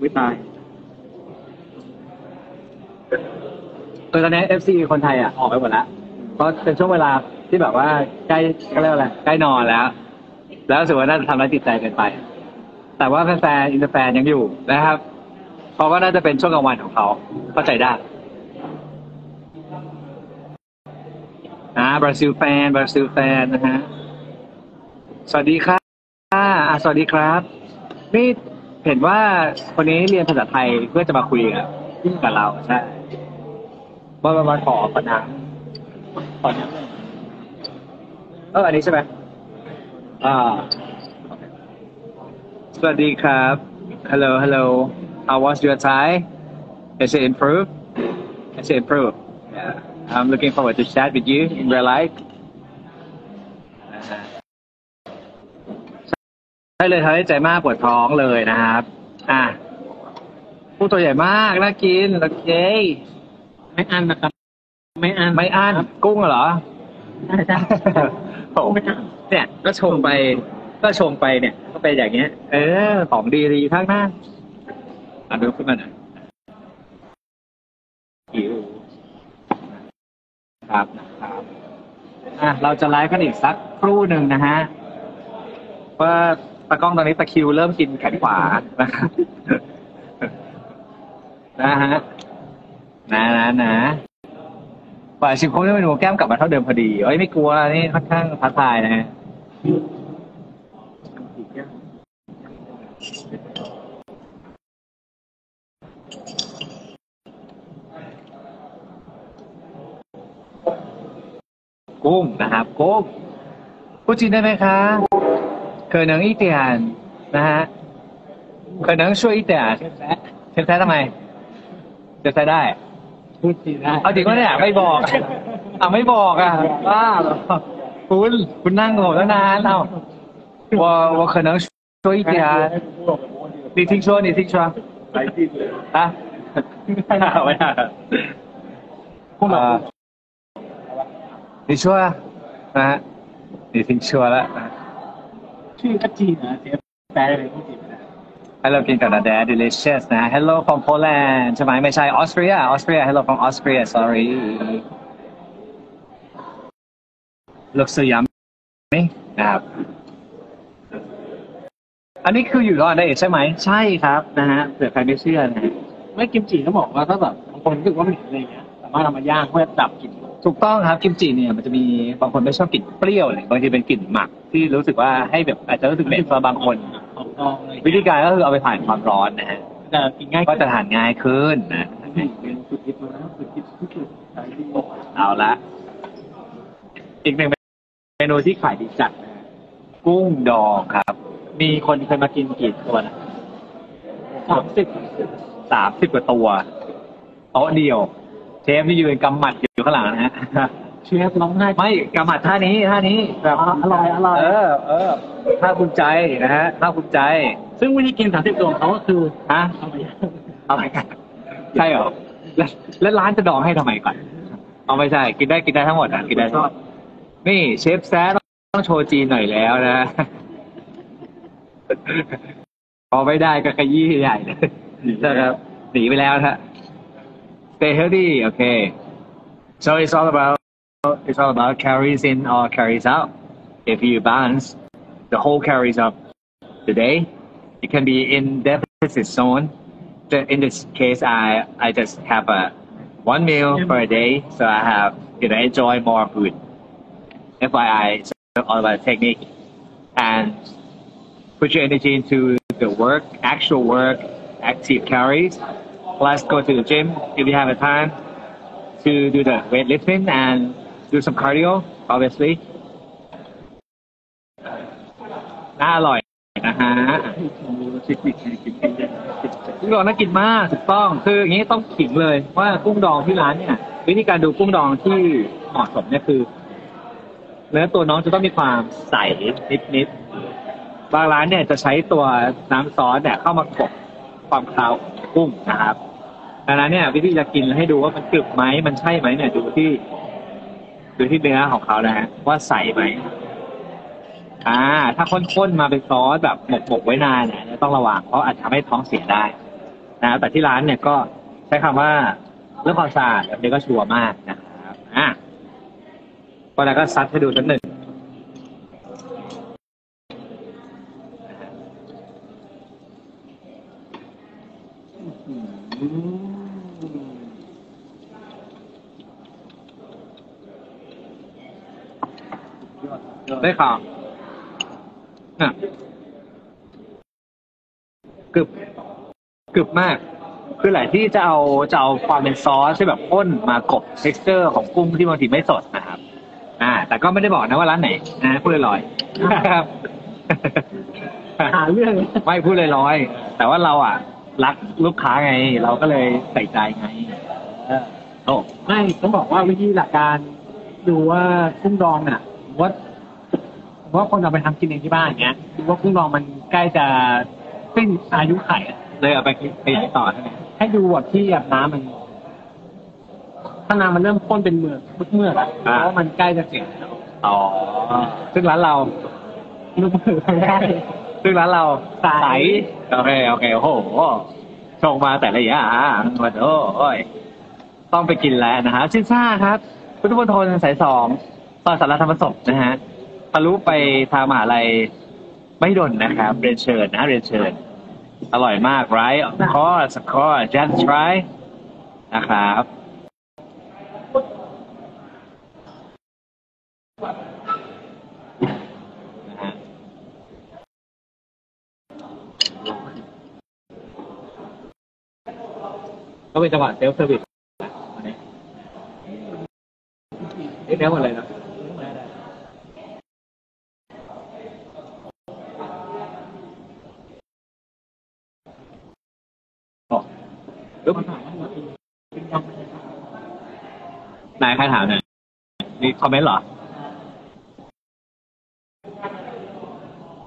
ไม่ตายคือตอนนี้ FC คนไทยอะออกไปหมดแล้วเพราะเป็นช่วงเวลาที่แบบว่าใกล้ก็เรียกว่าอะไรใกล้นอนแล้ว แล้วรู้สึกว่าน่าจะทำร้ายจิตใจกินไป แต่ว่าแฟนๆ inter fan ยังอยู่นะครับ เพราะว่าน่าจะเป็นช่วงกลางวันของเขาเข้าใจได้อ่าบราซิลแฟนบราซิลแฟนนะฮะสวัสดีครับอ่าสวัสดีครับ นี่เห็นว่าคนนี้เรียนภาษาไทยเพื่อจะมาคุยกับกับเราใช่ว่ามามาขอปะนังตอนนี้เอออันนี้ใช่ไหมอ่า สวัสดีครับ hello hello how was your Thai is it improve is it improve yeah I'm looking forward to chat with you in real life นะฮะใช่เลยทำให้ใจมากปวดท้องเลยนะครับ อะผู้ตัวใหญ่มากน่ากินโอเคไม่อันนะครับ ไม่อันไม่อั้นกุ้งเหรอใช่ใช่โอ้เนี่ยก็ชงไปก็ชงไปเนี่ย ก็เป็นอย่างเงี้ย เออของดีดีทั้งนั้น อะดูขึ้นมาหน่อยหิวครับนะครับอะเราจะไลฟ์กันอีกสักครู่หนึ่งนะฮะว่าตากล้องตอนนี้ตะคิวเริ่มกินแขนขวานะครับนะฮะนะนะนะฝ่ายชิมคงไม่เป็นหนูแก้มกลับมาเท่าเดิมพอดีเอ้ยไม่กลัวนี่ค่อนข้างท้าทายนะฮะ กุ้งนะครับกุ้งพูดจีนได้ไหมคะ可能一点นะฮะ可能说一点เชฟแท้ทำไมเชฟแท้ได้ พูดจีนได้ เอาจริงว่าเนี่ยไม่บอกอ่ะไม่บอกอ่ะบ้าเหรอคุณคุณนั่งกับผมตั้งนานเอา我我可能说一点你听说你听说来劲了。啊ไม่ได้ไม่ได้พูด นี่ชัวร์นะฮะนี่ทิ้งชัวร์แล้วนะชื่อก็จีนนะเจ๊แปลเลยพูดจีนไได้ฮักินกับดาแด delicious นะ hello from Poland ใช่ไหมไม่ใช่ Austria Austria hello from Austria sorry looks so yummy นะครับอันนี้คืออยู่รอดได้ใช่ไหมใช่ครับนะฮะเผื่อใครไม่เชื่อนะฮะไม่กิมจิเขาบอกว่าถ้าแบบบางคนรู้สึกว่ามันเหม็นอะไรเงี้ยสามารถนำมาย่างเพื่อดับกลิ่น ถูกต้องครับกิมจิเนี่ยมันจะมีบางคนไม่ชอบกลิ่นเปรี้ยวเลยบางทีเป็นกลิ่นหมักที่รู้สึกว่าให้แบบอาจจะรู้สึกเหม็นสำหรับบางคน ของดองอะไรวิธีการก็คือเอาไปผ่านความร้อนนะฮะจะกินง่ายก็จะทานง่ายขึ้นนะเป็นสุดฮิตนะสุดฮิตที่สุดขายดีเอาละอีกหนึ่งเมนูที่ขายดีจัดนะกุ้งดองครับ มีคนเคยมากินกี่ตัวนะสามสิบสามสิบกว่าตัวโต๊ะเดียว เชฟที่ยืนกำหมัดอยู่ข้างหลังนะฮะเชฟร้องไห้ไม่กำหมัดท่านี้ท่านี้แบบอร่อยอร่อยเออเออท่าภูมิใจนะฮะท่าภูมิใจ ซึ่งวิธีกินสามสิบตัวของเขาก็คือฮะเอาไปย่างเอาไหมกันใช่เหรอแล้วแล้วร้านจะดองให้ทำไมก่อนเอาไม่ใช่กินได้กินได้ทั้งหมดนะกินได้ทั้งหมดนี่เชฟแซ่ต้องโชว์จีนหน่อยแล้วนะพอไม่ได้ก็ขยี้ใหญ่เลยนะครับหนีไปแล้วนะ stay healthy okay. So it's all about it's all about carries in or carries out. If you balance the whole carries of the day you can be in deficit zone. In this case i i just have a one meal per day so i have you know enjoy more food. Fyi it's all about technique. And put your energy into the work, actual work, active carries. Plus go to the gym if you have the time to do the weightlifting and do some cardio, obviously. น่าอร่อยนะฮะกุ้งดองน่ากินมากถูกต้อง คืออย่างนี้ต้องขิงเลยว่ากุ้งดองที่ร้านเนี่ย วิธีการดูกุ้งดองที่เหมาะสมเนี่ยคือเนื้อตัวน้องจะต้องมีความใสนิดๆบางร้านเนี่ยจะใช้ตัวน้ำซอสเนี่ยเข้ามากบความคาวกุ้งนะครับ ดังนั้นเนี่ย วิธีจะกินให้ดูว่ามันกรึบไหมมันใช่ไหมเนี่ยดูที่ดูที่เนื้อของเขานะฮะว่าใสไหมอ่า ถ้าข้นๆมาเป็นซอสแบบหมกๆไว้นานเนี่ยต้องระวังเพราะอาจจะทำให้ท้องเสียได้นะแต่ที่ร้านเนี่ยก็ใช้คำว่าเรื่องความสะอาดแบบนี้ก็ชัวร์มากนะครับอะก็แล้วก็ซัดให้ดูสักหนึ่ง ได้ข่าวน่ะกึบกรึบมาก คือหลายที่จะเอาจะเอาความเป็นซอสที่แบบข้นมากบ t e x t อร์ของกุ้งที่บางทีไม่สดนะครับ อ่า แต่ก็ไม่ได้บอกนะว่าร้านไหนนะพูดลอยๆครับหาเรื่องไม่พูดลอยๆแต่ว่าเราอะ รักลูกค้าไง เราก็เลยใส่ใจไงเออโอ้ไม่ต้องบอกว่าวิธีหลักการดูว่ากุ้งดองน่ะว่า ว่าคนเอาไปทำกินเองที่บ้านอย่างเงี้ยดูว่ากุ้งดองมันใกล้จะสิ้นอายุไขอะเลยเอาไปขยายต่อใช่ไหมให้ดูแบบที่แบบน้ำมันถ้าน้ำมันเริ่มข้นเป็นเมือกเมือกๆอะเพราะว่ามันใกล้จะเสียแล้วอ๋อซึ่งร้านเราลูกมือไม่ได้ซึ่งร้านเราใสโอเคโอเคโอ้โหชงมาแต่ละอย่างมาโอ้ยต้องไปกินแล้วนะฮะชิซ่าครับพุทธมณฑลสายสองตอนสารธรรมศพนะฮะ ทะลุไปทางมหาลัยไม่ดนนะครับ เรียนเชิญนะเรียนเชิญ อร่อยมาก right of course of course just try นะครับ ก็เป็นจังหวะ self-service อันนี้นี่เนี้ยหมดเลยนะ ใครถามหน่อยมีคอมเมนต์เหรอ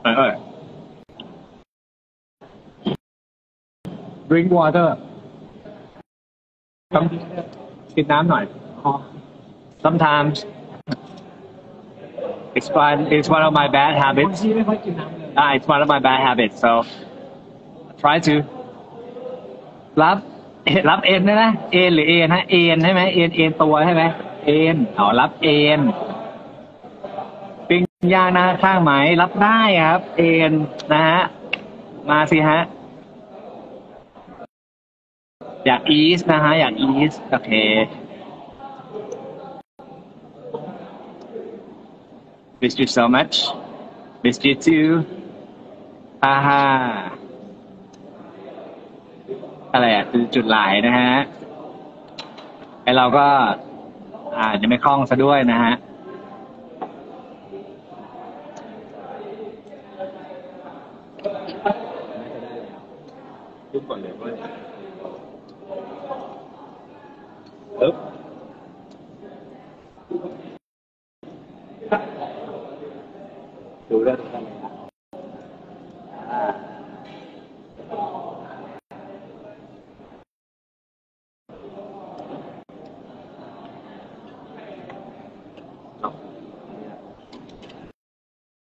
เออเออ drink water ต้องกินน้ำหน่อย sometimes it's one it's one of my bad บาง habits ทีไม่ค่อยกินน้ำเลย ah it's one of my bad habits so try to รับ รับเอ็นนะนะเอ็นหรือเอ็นฮะเอ็นใช่ไหมเอ็นเอ็นตัวใช่ไหมเอ็นอ๋อรับเอ็นปิ้งย่างหน้าข้างไหมรับได้ครับ เอ็นนะฮะมาสิฮะอยากอีสนะฮะอยากอีสโอเค miss you so much miss you too ฮ่าฮ่า อะไรอะจุดจุดหลายนะฮะไอเราก็ อ่าจะไม่คล่องซะด้วยนะฮะยุ่งก่อนเลยว่าเอ๊บดูเรื่องนี้กันเลยนะ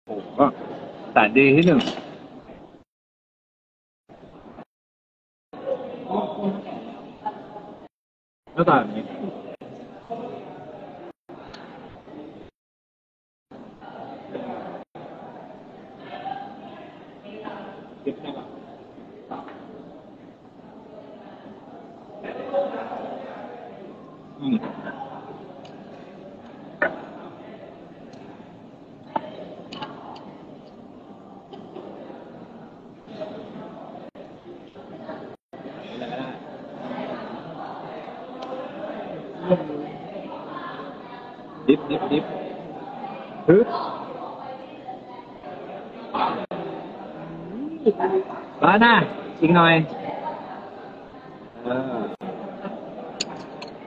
โอ้โห แต่ดีที่หนึ่งหน้าตาแบบนี้ อืมดิบดิบดิบฮึบ ร้อ นนะ อีกหน่อยเออ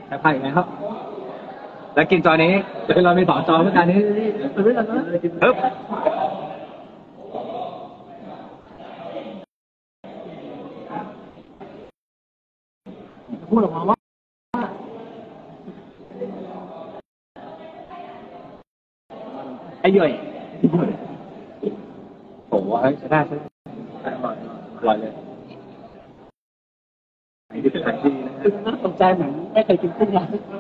ใช้ไผ่ไหมครับแล้วกินจอนี้เรามีสองจอเหมือนกันนี่ปึ๊บ พูดออกมาว่า ไอ้ย่อยผมว่าเฮ้ยใช้ได้ใช้ได้อร่อยอร่อยเลยไอ้ที่เป็นไทยที่นะฮะ น่าสนใจเหมือนไม่เคยกิน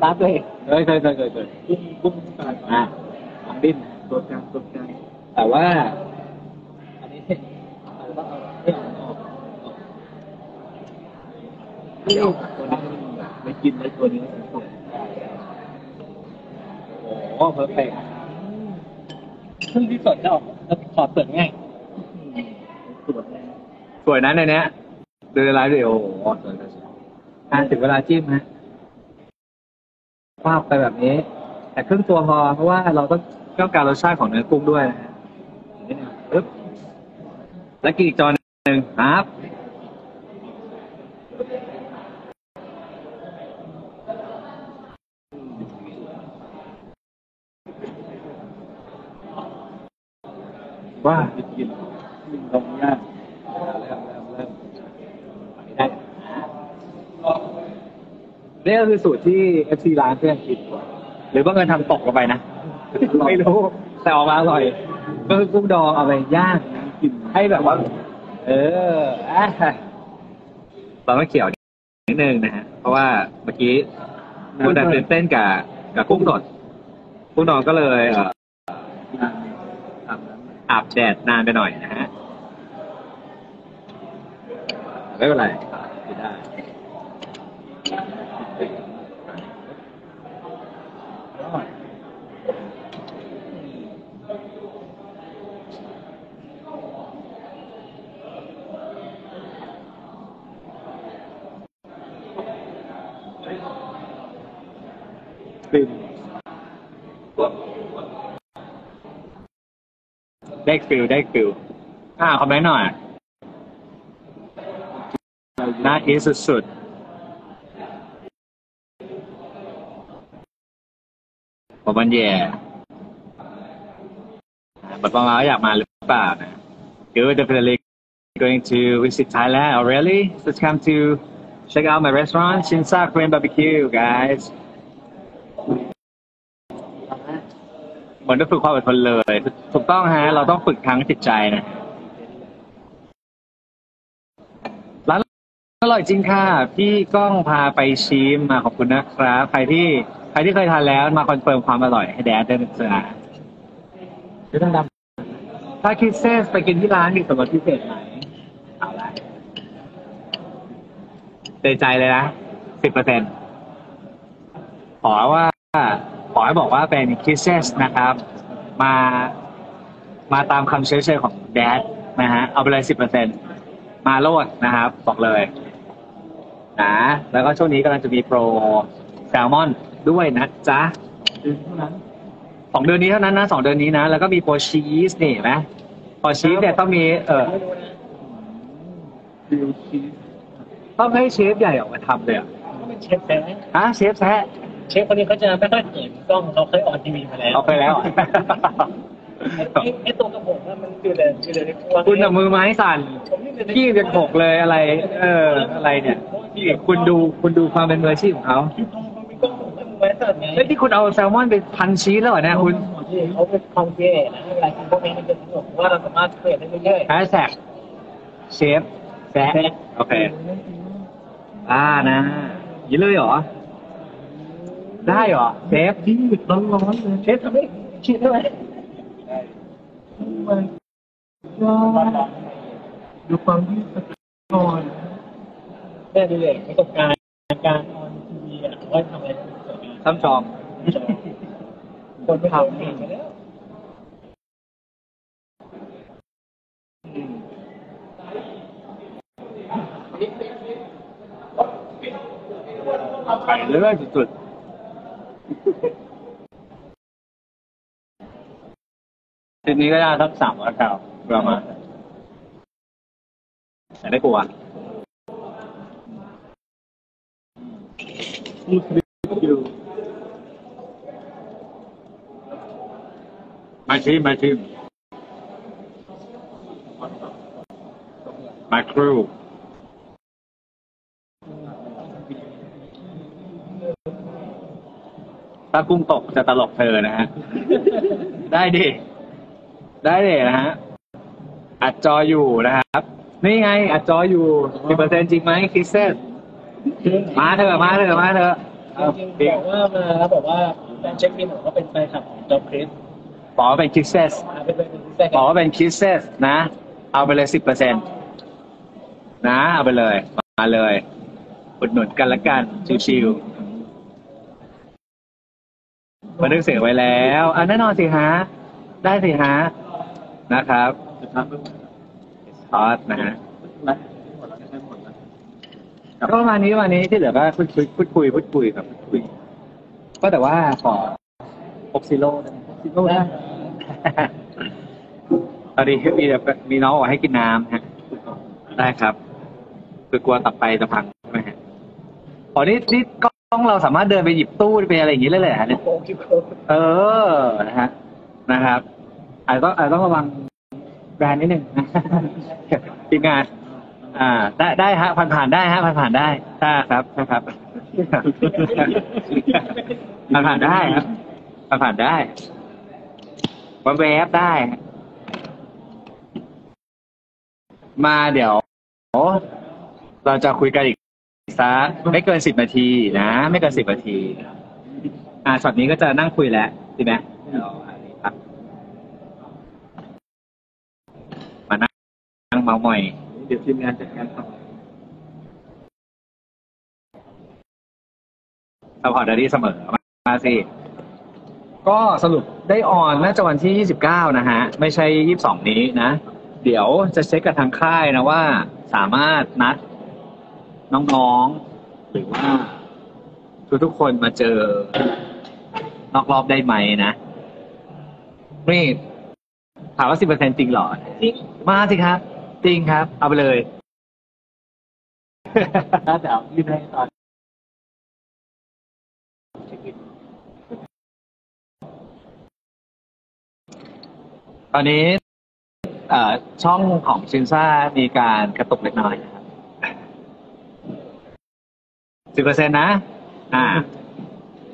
กุ้งร้านร้วเองเคยเคยเคยเคยเคยกุ้งกุ้งตายอะของดิ้นตัวกลางตัวกลางแต่ว่า อันนี้เราต้องเอาไม่เอาออกเดี๋ยวตัวนี้ไม่กินไอ้ตัวนี้สวยโอ้เพอร์เฟกซึ่งที่สดจะออกจะถอดเปลือกง่ายสวยสวยนะในเนี้ยดูในไลฟ์วิโอ้โหสวยสวยสวยอะถึงเวลาจิ้มฮะ วาบไปแบบนี้ แต่ครึ่งตัวพอเพราะว่าเราต้องต้องการรสชาติของเนื้อกุ้งด้วยนะฮะนิดนึงปึ๊บแล้วกินอีกจานหนึ่งครับว่ากินกินตรงยางเริ่มเริ่มเริ่ม ได้ นี่ก็คือสูตรที่ FC ร้านเพื่อนคิด หรือว่าเงินทำตกลงไปนะ ไม่รู้ แต่ออกมาอร่อย ก็คือกุ้งดองเอาไปย่างกินให้แบบว่า เอออะเราไม่เกี่ยวนิดนึงนะฮะ เพราะว่าเมื่อกี้คุณแต่ตื่นเต้นกับกับกุ้งสดกุ้งดองก็เลยเอ่ออาบน้ำอาบแดดนานไปหน่อยนะฮะ ไม่เป็นไรกินได้ กลิ่น ได้ feel ได้ feel อ่าคอมเมนต์หน่อยน่าอีสุดๆผมมันแย่แบบประมาณว่าอยากมาหรือเปล่านะ You definitely going to visit Thailand oh really so come to check out my restaurant Shinsa Korean Barbecue guys เหมือนได้ฝึกความอดทนเลยถูกต้องฮะ เราต้องฝึกทั้งจิตใจนะร้านอร่อยจริงค่ะ พี่ก้องพาไปชิมมาขอบคุณนะครับ ใครที่ใครที่เคยทานแล้วมาคอนเฟิร์มความอร่อยให้แดดด้วยนะจ๊ะจะต้องดถ้า Kisses ไปกินที่ร้านมีส่วนลดพิเศษไหมเอาละเตใจเลยนะสิบเปอร์เซ็นต์ขอว่า ขอให้บอกว่าเป็น Kisses นะครับ มา มาตามคำเชื้อเชิญของแดดนะฮะ เอาไปเลยสิบเปอร์เซ็นต์มาโลดนะครับ บอกเลยนะแล้วก็ช่วงนี้กำลังจะมีโปรแซลมอนด้วยนะจ๊ะำคือเท่านั้นสองเดือนนี้เท่านั้นนะสองเดือนนี้นะ แล้วก็มีโปรชีสนี่เห็นไหมโปรชีสเนี่ยต้องมี เออ dip cheeseต้องให้เชฟใหญ่ออกมาทำเลยอะก็เป็นเชฟแท้ฮะเชฟแท้ เชฟคนนี้เขาจะไม่ค่อยเขินกล้องเขาเคยออกทีวีมาแล้วเอาไปแล้ว ไอ้ไอ้ตัวกระบอกนั้นมันคือเดินคือเดินในครัวคุณเอามือไม้สั่นผมนี่เดินในขี้จะถกเลยอะไร เออ อะไรเนี่ยคุณดูคุณดูความเป็นมืออาชีพของเขาคือตรงมันมีกล้องผมให้มือไว้สั่นไงเฮ้ยที่คุณเอาแซลมอนไปพันชีสแล้วเหรอเนี่ยคุณที่เขาเป็นคอมเย่นะเวลากินพวกนี้มันจะสนุกว่าเราสามารถเปลี่ยนได้เรื่อยแฮชแท็กเชฟแซะโอเค อ่านะอยินเลยเหรอ ได้เหรอเชฟๆดีร้อนๆเลยเชฟทำให้คิดได้ไหมดูความที่สะท้อนแม่ดูเลยประสบการณ์การออนทีวีอะว่าทำอะไรสวยงามซ้ำจองคนไม่ทำเองไปแล้วไปเรื่อยสุดๆ ทีนี้ก็ยากสักสามร้อยเก้าประมาณแต่ไม่กลัวอยู่มาชิมมาชิมมาครู ถ้ากุ้งตกจะตลกเธอนะฮะ ได้ดิ ได้ดินะฮะ อัดจออยู่นะครับ นี่ไง อัดจออยู่สิบเปอร์เซ็นจริงไหมคิดเซนมาเถอะมาเถอะมาเถอะเอาจริงๆบอกว่ามาแล้วบอกว่าแฟนเช็คบินบอกว่าเป็นแฟนคลับของจอมคริสบอกว่าเป็นคิดเซสมาเป็นเป็นแฟนคบลัอบกว่าเป็นคิสเซสนะ เอาไปเลยสิบเปอร์เซ็นตนะ เอาไปเลย มาเลย อุดหนุนกันละกัน ชิวๆ บันทึกเสียงไว้แล้วอะแน่นอนสิฮะ ได้สิฮะ นะครับซอสนะฮะก็ประมาณนี้ประมาณนี้ที่เหลือก็พูดคุยพูดคุยพูดคุยครับพูดคุย ก็แต่ว่าขอหกซิโลได้ซิโลได้ตอนนี้มีแบบมีน้องบอกให้กินน้ำฮะ ได้ครับ คือกลัวตับไปจะพังใช่ไหมฮะอ๋อนี่นี่ก็ ล้องเราสามารถเดินไปหยิบตู้ไปอะไรอย่างนี้เลยเลยเหรอฮะเนี่ยเออนะฮะนะครับอาจจะต้องอาจต้องระวังแบรนด์นิดหนึ่งนะทีมงาน อ่า ได้ได้ฮะผ่านผ่านได้ฮะผ่านผ่านได้ถ้าครับถ้าครับผ่านผ่านได้ครับผ่านผ่านได้แวบได้ มาเดี๋ยวเราจะคุยกันอีก สักไม่เกินสิบนาทีนะ ไม่เกินสิบนาที อ่าช็อตนี้ก็จะนั่งคุยแล้วดีไหมเดี๋ยวอันนี้พักมานั่งนั่งเม้ามอย เดี๋ยวทีมงานจัดการต่อ support ได้เสมอมามาสิ ก็สรุปได้ออนน่าจะวันที่ 29 นะฮะ ไม่ใช่ 22 นี้นะ เดี๋ยวจะเช็คกับทางค่ายนะว่า สามารถนัด น้องๆ หรือว่า ทุกๆคนมาเจอนอกรอบได้ไหมนะนี่ถามว่า10%จริงเหรอจริงมาสิครับ จริงครับ เอาไปเลยถ้าจะเอายื่นให้ตอนเช็คอินตอนนี้เอ่อช่องของชินซ่ามีการกระตุกเล็กน้อยนะครับ สิบเปอร์เซ็นต์นะ อ่า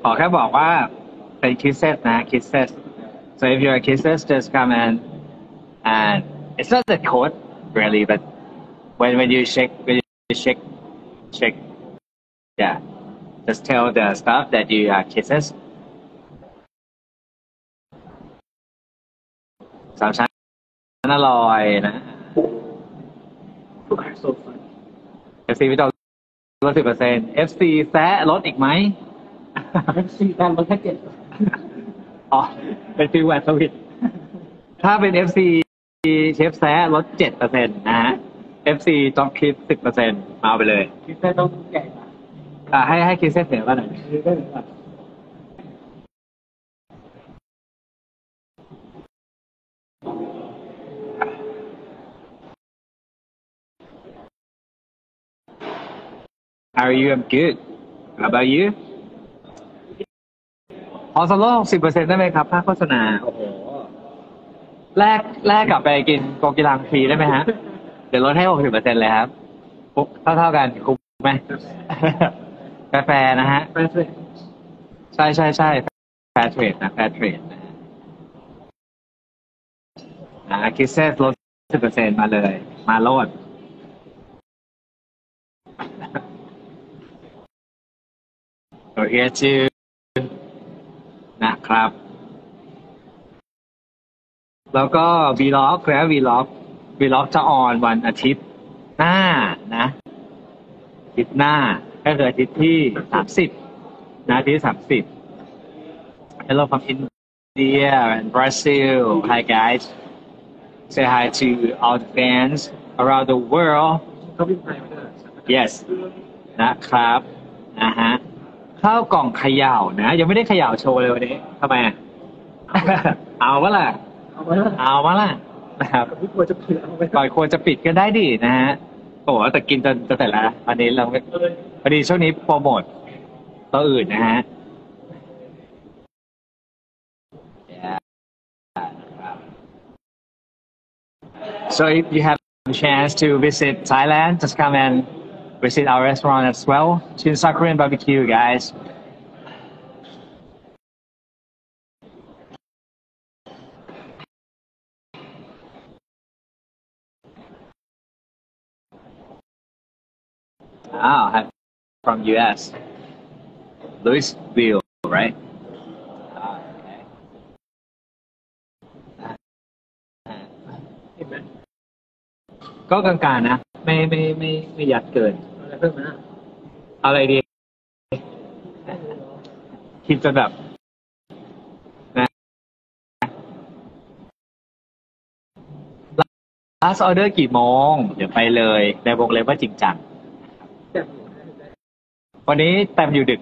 ขอแค่บอกว่าเป็นคิสเซสนะคิสเซส so if you're a kisses just come and and it's not the code really but when when you check when you check check yeah just tell the staff that you are kisses สามชั้นอร่อยนะโซฟา FC พี่จอ ลดสิบเปอร์เซ็นต์ FC แซะลดอีกไหมสี่การลดแค่เจ็ดอ๋อ เป็นฟิลแวนสวิตถ้าเป็น FC เชฟแซะลดเจ็ดเปอร์เซ็นต์นะฮะ FC จอมคิดสิบเปอร์เซ็นต์มาเอาไปเลย คิดได้ต้องใหญ่กว่าอ่าให้ให้คิดเส้นเสียงก็หน่อย หรือได้หรือเปล่า How are you I'm good How about you ออสโลสิบเปอร์เซ็นต์ได้ไหมครับค่าโฆษณา โอ้โห แลกแลกกลับไปกินโกกิลังฟรีได้ไหมฮะ เดี๋ยวลดให้หกสิบเปอร์เซ็นต์เลยครับปุ๊บเท่าเท่าๆกันคุ้มไหมกาแฟนะฮะ fair trade ใช่ใช่ใช่ fair trade นะ fair trade นะฮะอ่า Kisses ลดสิบเปอร์เซ็นต์มาเลย มาโลด ตัวเอชื่อนะครับ แล้วก็วีล็อกแล้ววีล็อกวีล็อกจะออนวันอาทิตย์หน้านะอาทิตย์หน้าก็คืออาทิตย์ที่สามสิบนะอาทิตย์ที่สามสิบ Hello from India and Brazil Hi guys say hi to all the fans around the world เขาวิ่งไปไม่ได้ yes นะครับนะฮะ ข้าวกล่องเขย่านะ ยังไม่ได้เขย่าโชว์เลยวันนี้ทำไมอะเอาวะล่ะ เอาไว้แล้วเอาวะล่ะนะครับ พี่กลัวจะเผื่อเอาไว้ก่อนควรจะปิดกันได้ดินะฮะโอ้โหแต่กินจนจะเสร็จแล้วนะวันนี้เราไม่พอดีช่วงนี้โปรโมทตัวอื่นนะฮะ So if you have a chance to visit Thailand, just come and visit our restaurant as well. Chin Korean Barbecue, guys. Oh, I'm from US. Louisville, right? Ah, okay. เห็นไหม ก็กลางๆนะ ไม่ไม่ไม่ไม่ยัดเกิน อะไรเพิ่มนะอะไรดีคิดจนแบบนะ last order กี่โมง เดี๋ยวไปเลยในวงเล็บว่าจริงจัง วันนี้แต้มอยู่ดึก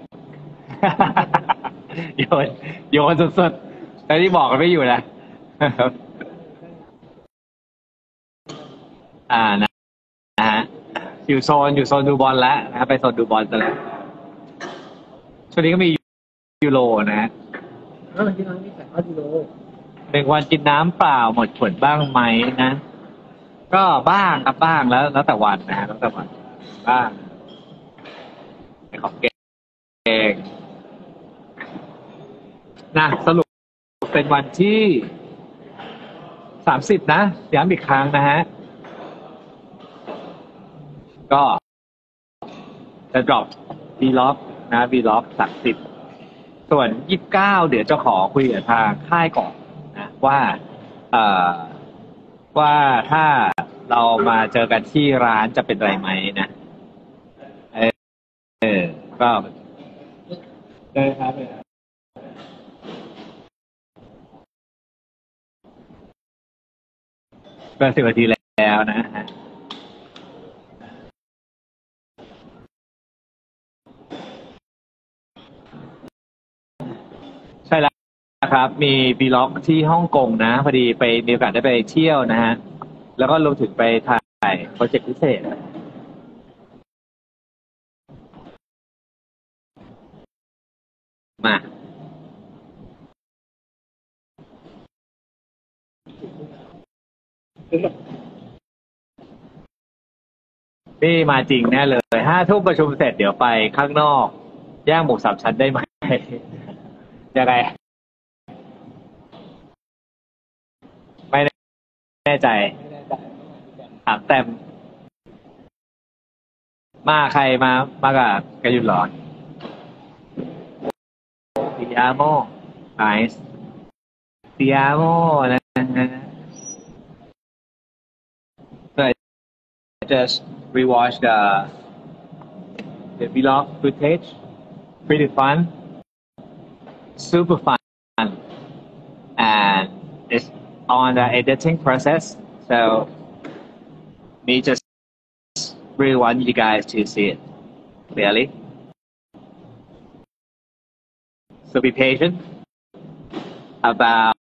โยนโยนสุดๆแต่ที่บอกกันไม่อยู่นะ อ่านะ อยู่โซนอยู่โซนดูบอลแล้วนะไปโซนดูบอลซะแล้วช่วงนี้ก็มียูโรนะฮะเออที่ร้านมีขายข้าวกิโลหนึ่งวันกินน้ำเปล่าหมดขวดบ้างไหมนะ ก็บ้างครับบ้างแล้ว แล้วแต่วันนะฮะแล้วแต่วันบ้างไปของเก่งนะสรุปเป็นวันที่สามสิบนะย้ำอีกครั้งนะฮะ ก็จะ drop v l o g นะ v l o g สามสิบส่วนยี่สิบเก้าเดี๋ยวจะขอคุยกับทางค่ายก่อนนะว่าเอ่อว่าถ้าเรามาเจอกันที่ร้านจะเป็นไรไหมนะเออเออก็เลยครับเลยก็สิบนาทีแล้วนะฮะ นะครับมีวีล็อกที่ฮ่องกงนะพอดีไปมีโอกาสได้ไปเที่ยวนะฮะแล้วก็รวมถึงไปถ่ายโปรเจกต์พิเศษ มา นี่มาจริงแน่เลยห้าทุ่มประชุมเสร็จเดี๋ยวไปข้างนอก ย่างหมูสามชั้นได้ไหมยังไง ไม่แแน่ใจถามแต้มมาใครมามากับกระยุนหรอติยาโมไอซ์ติอาโมนะนะ just rewatch the the vlog footage pretty fun super fun on the editing process. So me just really want you guys to see it clearly. So be patient. About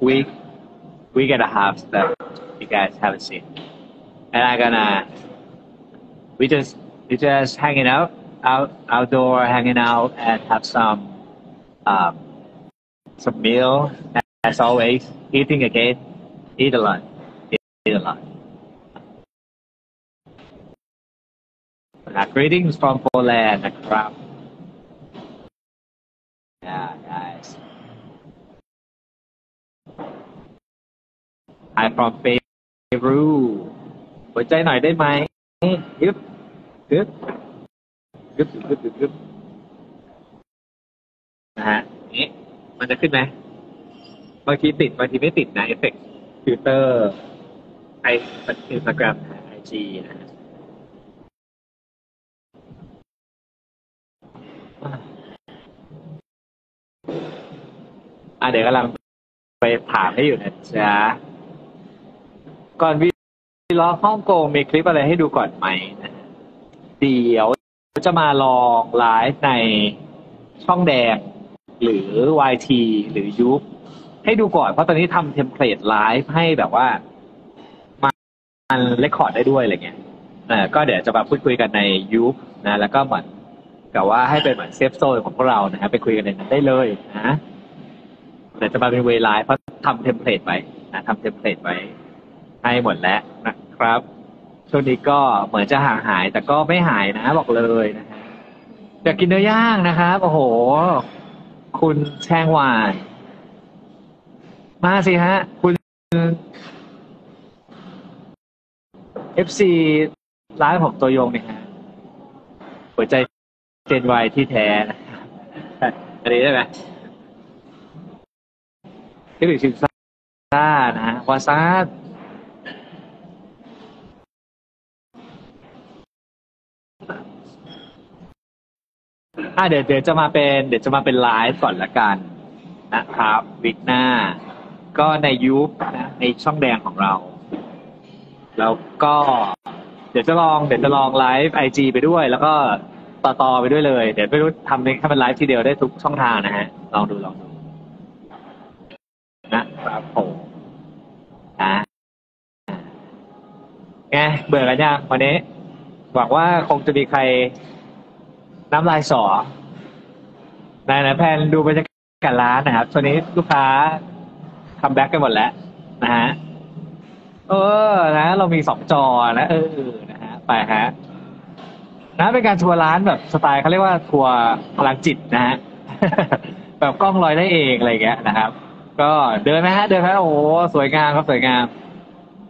week, week and a half stuff you guys haven't seen. And I'm gonna, we just, we just hanging out, out, outdoor, hanging out and have some, um, some meal as always, eating again, eat a lot, eat, eat a lot. Uh, greetings from Poland, crap. Yeah, guys. I'm from Peru หัวใจหน่อยได้ไหมยึบยึบยึบยึบยึบยึบนะฮะนี่มันจะขึ้นไหม บางทีติดบางทีไม่ติดนะเอฟเฟกต์ฟิลเตอร์ไออินสตาแกรม IGนะอะเดี๋ยวกำลังไปถามให้อยู่นะจ๊ะ ก่อน vlog ฮ่องกงมีคลิปอะไรให้ดูก่อนไหมนะเดี๋ยวจะมาลองไลฟ์ในช่องแดง หรือ YT หรือยุบ ให้ดูก่อน เพราะตอนนี้ทำ template ไลฟ์ให้แบบว่ามา record ได้ด้วยอะไรเงี้ยเออก็เดี๋ยวจะมาพูดคุยกันในยูฟนะแล้วก็เหมือนกับว่าให้เป็นเหมือน safe zone ของพวกเรานะฮะไปคุยกันในนั้นได้เลยนะเดี๋ยวจะมาเป็นเวลาเพราะทำ template ไว้นะทำ template ไว้ให้หมดแล้วนะครับ ช่วงนี้ก็เหมือนจะห่างหายแต่ก็ไม่หายนะบอกเลยนะฮะอยากกินเนื้อย่างนะครับ โอ้โห คุณแช่งหวาน มาสิฮะ คุณ FC ร้านผมตัวยงเนี่ยฮะหัวใจเจนวายที่แท้นะอันนี้ได้ไหมที่หรือชิมซ่านะฮะวาซาบอะเดี๋ยวเดี๋ยวจะมาเป็น เดี๋ยวจะมาเป็นไลฟ์ก่อนละกันนะครับวิกหน้า ก็ในยูฟนะในช่องแดงของเรา แล้วก็เดี๋ยวจะลองเดี๋ยวจะลองไลฟ์ไอจีไปด้วย แล้วก็ต่อต่อไปด้วยเลย เดี๋ยวไม่รู้ทำให้มันไลฟ์ทีเดียวได้ทุกช่องทางนะฮะ ลองดูลองดูนะครับผมอะไงเบื่อกันยังวันนี้ หวังว่าคงจะมีใครน้ำลายสอในนะ pan ดูบรรยากาศร้านนะครับช่วงนี้ลูกค้า come back กันหมดแล้วนะฮะเออนะ เรามีสองจอนะเออนะฮะไปฮะนะเป็นการทัวร์ร้านแบบสไตล์เขาเรียกว่าทัวร์พลังจิตนะฮะแบบกล้องลอยได้เองอะไรอย่างเงี้ยนะครับ ก็เดินนะฮะ เดินนะโอ้สวยงามครับสวยงาม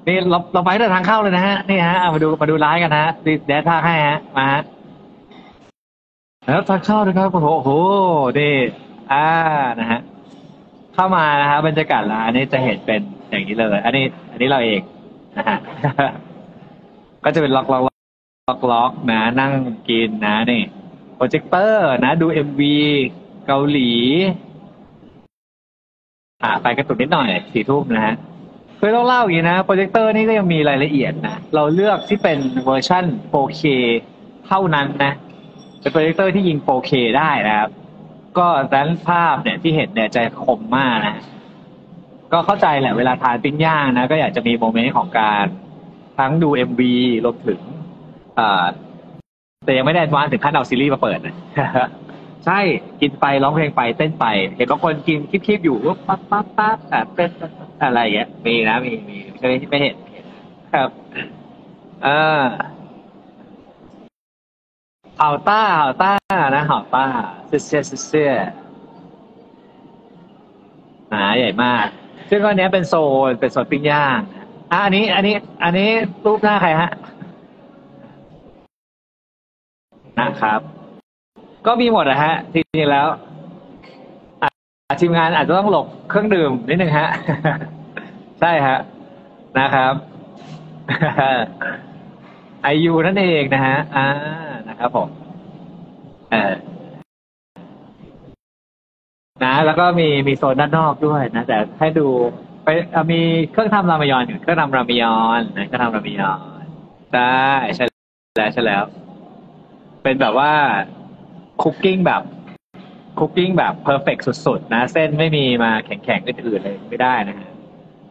นี่เราเราไปแต่ทางเข้าเลยนะฮะนี่ฮะมาดูมาดูร้านกันนะฮะดีแดดทางให้ฮะมาฮะแล้วทางเข้าด้วยครับโอ้โหโอ้โหนี่อ่านะฮะ เข้ามานะฮะบรรยากาศร้านนี้จะเห็นเป็นอย่างนี้เลย อันนี้ อันนี้เราเองนะฮะก็จะเป็นล็อกล็อกล็อกล็อกนะนั่งกินนะนี่โปรเจคเตอร์นะ ดู MV เกาหลีอ่าไปกระตุนนิดหน่อยสี่ทุ่มนะฮะคือต้องเล่าอย่างนี้นะโปรเจคเตอร์นี่ก็ยังมีรายละเอียดนะ เราเลือกที่เป็นเวอร์ชั่น 4K เท่านั้นนะ เป็นโปรเจคเตอร์ที่ยิง 4K ได้นะครับ ก็ดันภาพเนี่ยที่เห็นเนี่ยจะคมมากนะ ก็เข้าใจแหละเวลาทานปิ้งย่างนะ ก็อยากจะมี moment ของการทั้งดู MV รวมถึงอ่าแต่ยังไม่ได้วานถึงขั้นเอาซีรีส์มาเปิดนะใช่กินไปร้องเพลงไปเต้นไป เห็นบางคนกินคลิปๆอยู่ว่าปั๊บปั๊บปั๊บอะเต้นอะไรอย่างเงี้ยมีนะมีมีไม่ได้ไม่เห็นเห็นครับอ่า 好大好大นะ好大谢谢谢谢หนาใหญ่มาก ซึ่งก้อนนี้ยเป็นโซนเป็นโซนปิ้งย่างอ่ะอันนี้ อันนี้ อันนี้รูปหน้าใครฮะ นะครับ ก็มีหมดนะฮะจริงๆแล้วอ่ะทีมงานอาจจะต้องหลบเครื่องดื่มนิดนึงฮะ ใช่ฮะนะครับ ไอยูนั่นเองนะฮะ อ่า นะ ครับผมเออนะ แล้วก็มีมีโซนด้านนอกด้วยนะ แต่ให้ดูไปมีเครื่องทำรามยอนอยู่เครื่องทำรามยอนนะเครื่องทำรามยอนได้ใช่แล้วใช่แล้ว เป็นแบบว่า cooking แบบ cooking แบบ perfect สุด ๆ นะ เส้นไม่มีมาแข็งๆอืดๆเลยไม่ได้นะฮะ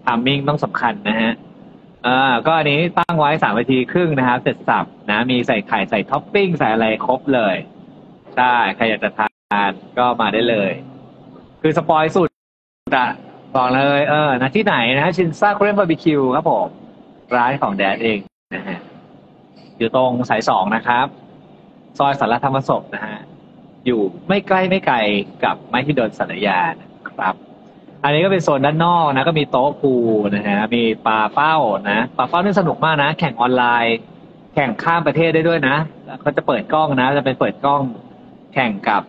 timing ต้องสำคัญนะฮะ อ่าก็อันนี้ตั้งไว้สามนาทีครึ่งนะครับเสร็จสับนะ มีใส่ไข่ใส่ท็อปปิ้งใส่อะไรครบเลยใช่ใครอยากจะทานก็มาได้เลย คือ spoil สุดอะบอกเลยเออนะที่ไหนนะชินซ่า Korean BBQ ครับผมร้านของแดดเองนะฮะอยู่ตรงสายสองนะครับ ซอยสารธรรมศพนะฮะอยู่ไม่ใกล้ไม่ไกลกับไม้ที่โดนสัญญานะครับ อันนี้ก็เป็นโซนด้านนอกนะ ก็มีโต๊ะพูนะฮะมีปลาเป้านะปลาเป้านี่สนุกมากนะ แข่งออนไลน์ แข่งข้ามประเทศได้ด้วยนะเขาจะเปิดกล้องนะ จะเป็นเปิดกล้องแข่งกับ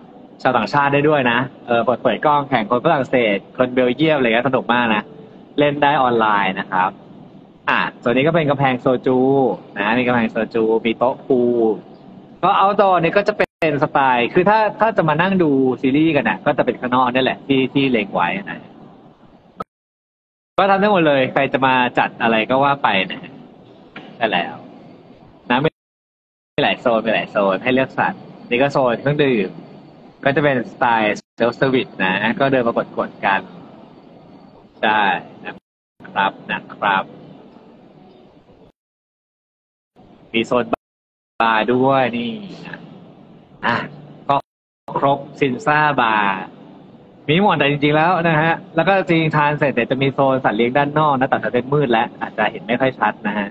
ชาวต่างชาติได้ด้วยนะเออเปิดเปิดกล้องแข่งคนฝรั่งเศส คนเบลเยียมอะไรเงี้ยสนุกมากนะเล่นได้ออนไลน์นะครับ อะส่วนนี้ก็เป็นกำแพงโซจูนะมีกำแพงโซจูมีโต๊ะพูลก็ outdoor นี่ก็จะเป็นสไตล์ คือถ้าถ้าจะมานั่งดูซีรีส์กันนะก็จะเป็นข้างนอกนี่แหละที่ที่เล็งไว้นะ ก็ทำได้หมดเลย ใครจะมาจัดอะไรก็ว่าไปนะได้แล้วนะไม่หลายโซนไม่หลายโซนให้เลือกสรรนี่ก็โซนเครื่องดื่ม ก็จะเป็นสไตล์ self-service นะ ก็เดินมากดกดๆกันได้นะครับนะครับ มีโซนบาร์ด้วยนี่นะอะก็ครบซินซ่าบาร์ มีหมดแต่จริงๆแล้วนะฮะ แล้วก็จริงทานเสร็จเดี๋ยวจะมีโซนสัตว์เลี้ยงด้านนอกนะแต่จะเป็นมืดแล้วอาจจะเห็นไม่ค่อยชัดนะฮะ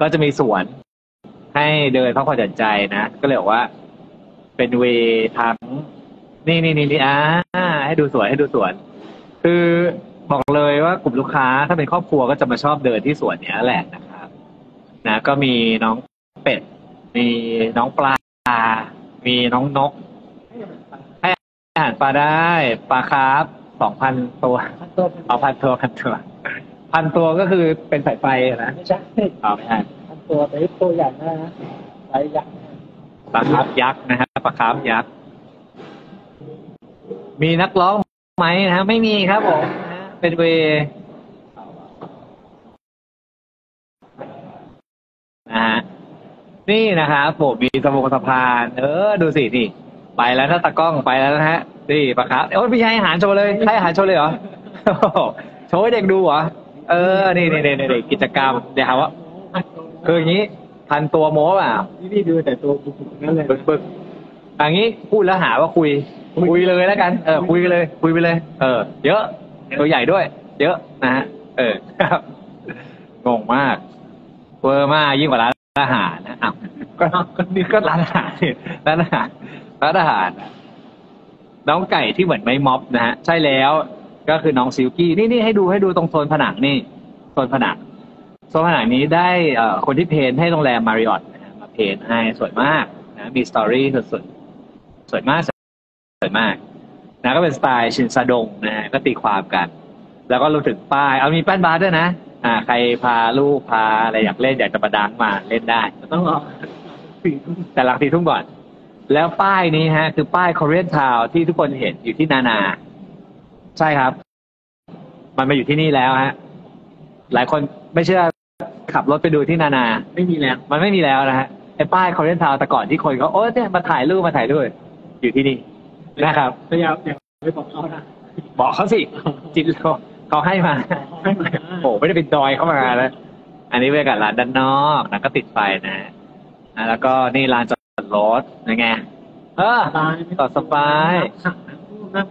ก็จะมีสวน ให้เดินพักผ่อนหย่อนใจนะ ก็เลยบอกว่า เป็นเวทั้งนี่นี่นี่นี่อ่าให้ดูสวนให้ดูสวน คือบอกเลยว่ากลุ่มลูกค้าถ้าเป็นครอบครัวก็จะมาชอบเดินที่สวนเนี้ยแหละนะครับ นะ ก็มีน้องเป็ด มีน้องปลา มีน้องนก อาหารปลาได้ปลาคาร์ฟสองพันตัวพันตัวเอาพันตัวพันตัวพันตัวก็คือเป็นสายไฟนะไม่ใช่เอาไม่ใช่พันตัวแต่ตัวใหญ่มากนะไซส์ยักษ์ปลาคาร์ฟยักษ์นะฮะปลาคาร์ฟยักษ์มีนักร้องไหมนะฮะไม่มีครับผมนะฮะเป็นเวย์นะฮะนี่นะครับผมมีสะพงสะพาน เออ ดูสินี่ ไปแล้วถ้าตากล้องไปแล้วนะฮะนี่ปลาคาร์ฟโอ้ยพี่ให้อาหารโชว์เลยให้อาหารโชว์เลยเหรอโอ้โหโชว์ให้เด็กดูเหรอเออนี่นี่นี่นี่กิจกรรมเดี๋ยวหาว่าคืออย่างนี้พันตัวโม้เปล่านี่พี่ดูแต่ตัวบุกๆนั่นเลยบึกบึกอย่างนี้พูดแล้วหาว่าคุย คุยเลยแล้วกันเออคุยกันเลย คุยไปเลย เออ เยอะตัวใหญ่ด้วย เยอะนะฮะเออครับงงมากเวอร์มากยิ่งกว่าร้านอาหารนะอ้าวก็ก็นี่ก็ร้านอาหารสิร้านอาหาร ร้านอาหารนะน้องไก่ที่เหมือนไม้ม็อบนะฮะใช่แล้วก็คือน้อง silky นี่นี่ให้ดูให้ดูตรงโซนผนังนี่โซนผนังโซนผนังนี้ได้เอ่อคนที่ paint ให้โรงแรมมาริออตนะฮะมา paint ให้สวยมากนะมี story สุดๆสวยมากสวยมากนะก็เป็นสไตล์ชินซาดงนะฮะก็ตีความกัน แล้วก็รวมถึงป้ายเอามีแป้นบาสด้วยนะอ่า ใครพาลูกพาอะไรอยากเล่นอยากจะมา dunk มาเล่นได้ต้องรอสี่ทุ่มแต่หลังสี่ทุ่มก่อน แล้วป้ายนี้ฮะ คือป้าย Korean Town ที่ทุกคนเห็นอยู่ที่นานา ใช่ครับ มันมาอยู่ที่นี่แล้วฮะ หลายคนไม่เชื่อขับรถไปดูที่นานา ไม่มีแล้ว มันไม่มีแล้วนะฮะไอ้ป้าย Korean Town แต่ก่อนที่คนเขาโอ้เนี่ยมาถ่ายรูปมาถ่ายรูปอยู่ที่นี่นะครับพยายามอย่าไปบอกเขานะบอกเขาสิจิตเขาเขาให้มาให้มาโอ้ไม่ได้เป็นดอยเข้ามาแล้วอันนี้บรรยากาศร้านด้านนอกนะก็ติดไฟนะอะแล้วก็นี่ลานจอด รถยังไงเออตายต่อสบายน่า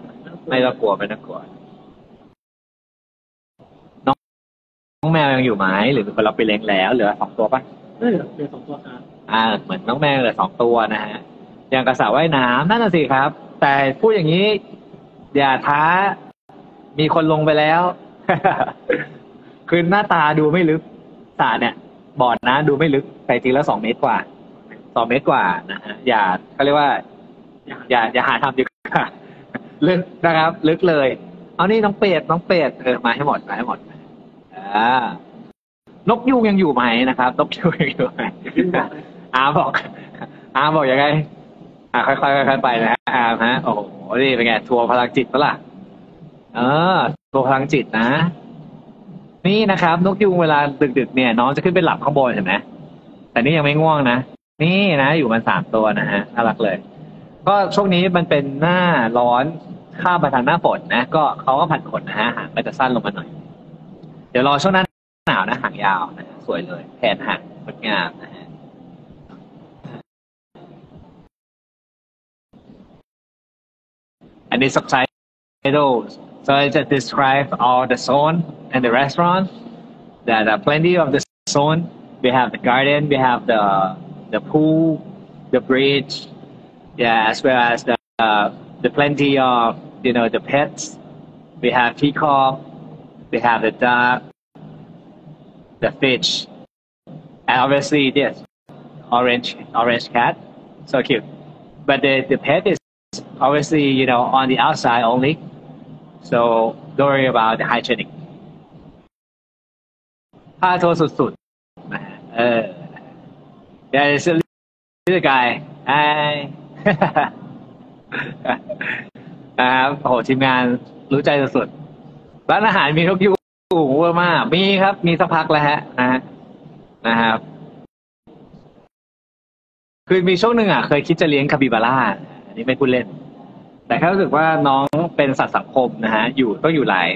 ไม่ต้องกลัวไม่ต้องกลัวน้องน้องแมวยังอยู่ไหมหรือเราไปเลี้ยงแล้วเหลือสองตัวปะเออเดี๋ยวสองตัวครับอ่า เหมือนน้องแมวเหลือสองตัวนะฮะอย่างกระสาว่ายน้ำนั่นน่ะสิครับ แต่พูดอย่างนี้ อย่าท้า มีคนลงไปแล้ว คือหน้าตาดูไม่ลึกสระเนี่ยบ่อน้ำดูไม่ลึกแต่จริงแล้วสองเมตรกว่า สองเมตรกว่านะฮะอย่าเขาเรียกว่า อย่าอย่าหาทำดีกว่าลึกนะครับ ลึกเลย เอานี่น้องเป็ดน้องเป็ดเออมาให้หมดมาให้หมดอ่านกยูงยังอยู่ไหมนะครับนกยูงยังอยู่ไหมอาบอกอาบอกยังไงอ่าค่อยๆค่อยๆไปนะฮะอาฮะโอ้โหนี่เป็นไงทัวร์พลังจิตปะล่ะเออทัวร์พลังจิตนะ นี่นะครับ นกยูงเวลาดึกๆเนี่ย น้องจะขึ้นไปหลับข้างบนเห็นไหมแต่นี่ยังไม่ง่วงนะ นี่นะอยู่มันสามตัวนะฮะน่ารักเลย ก็ช่วงนี้มันเป็นหน้าร้อนข้ามไปทางหน้าฝนนะ ก็เขาก็ผัดขนนะฮะหางก็จะสั้นลงมาหน่อย เดี๋ยวรอช่วงหน้าหนาวนะหางยาวนะสวยเลยแผนหางงดงามนะฮะ and the subtitles. So it just describe all the zone and the restaurant. There are plenty of the zone. We have the garden, we have the the pool, the bridge, yeah, as well as the uh, the plenty of you know the pets. We have peacock, we have the duck, the fish, and obviously this orange orange cat, so cute. But the the pet is obviously, you know, on the outside only. So don't worry about the hygienic. ผ้าโทสุดๆนะฮะเออ There is a little guy Hi นะครับโหทีมงานรู้ใจสุดๆร้านอาหารมีนกยูงเวอร์มาก มีครับ มีสักพักแล้วฮะนะฮะนะครับ คือมีช่วงหนึ่งอะ เคยคิดจะเลี้ยงคาบิบาร่า อันนี้ไม่พูดเล่น แต่แค่รู้สึกว่าน้องเป็นสัตว์สังคมนะฮะ อยู่ต้องอยู่หลาย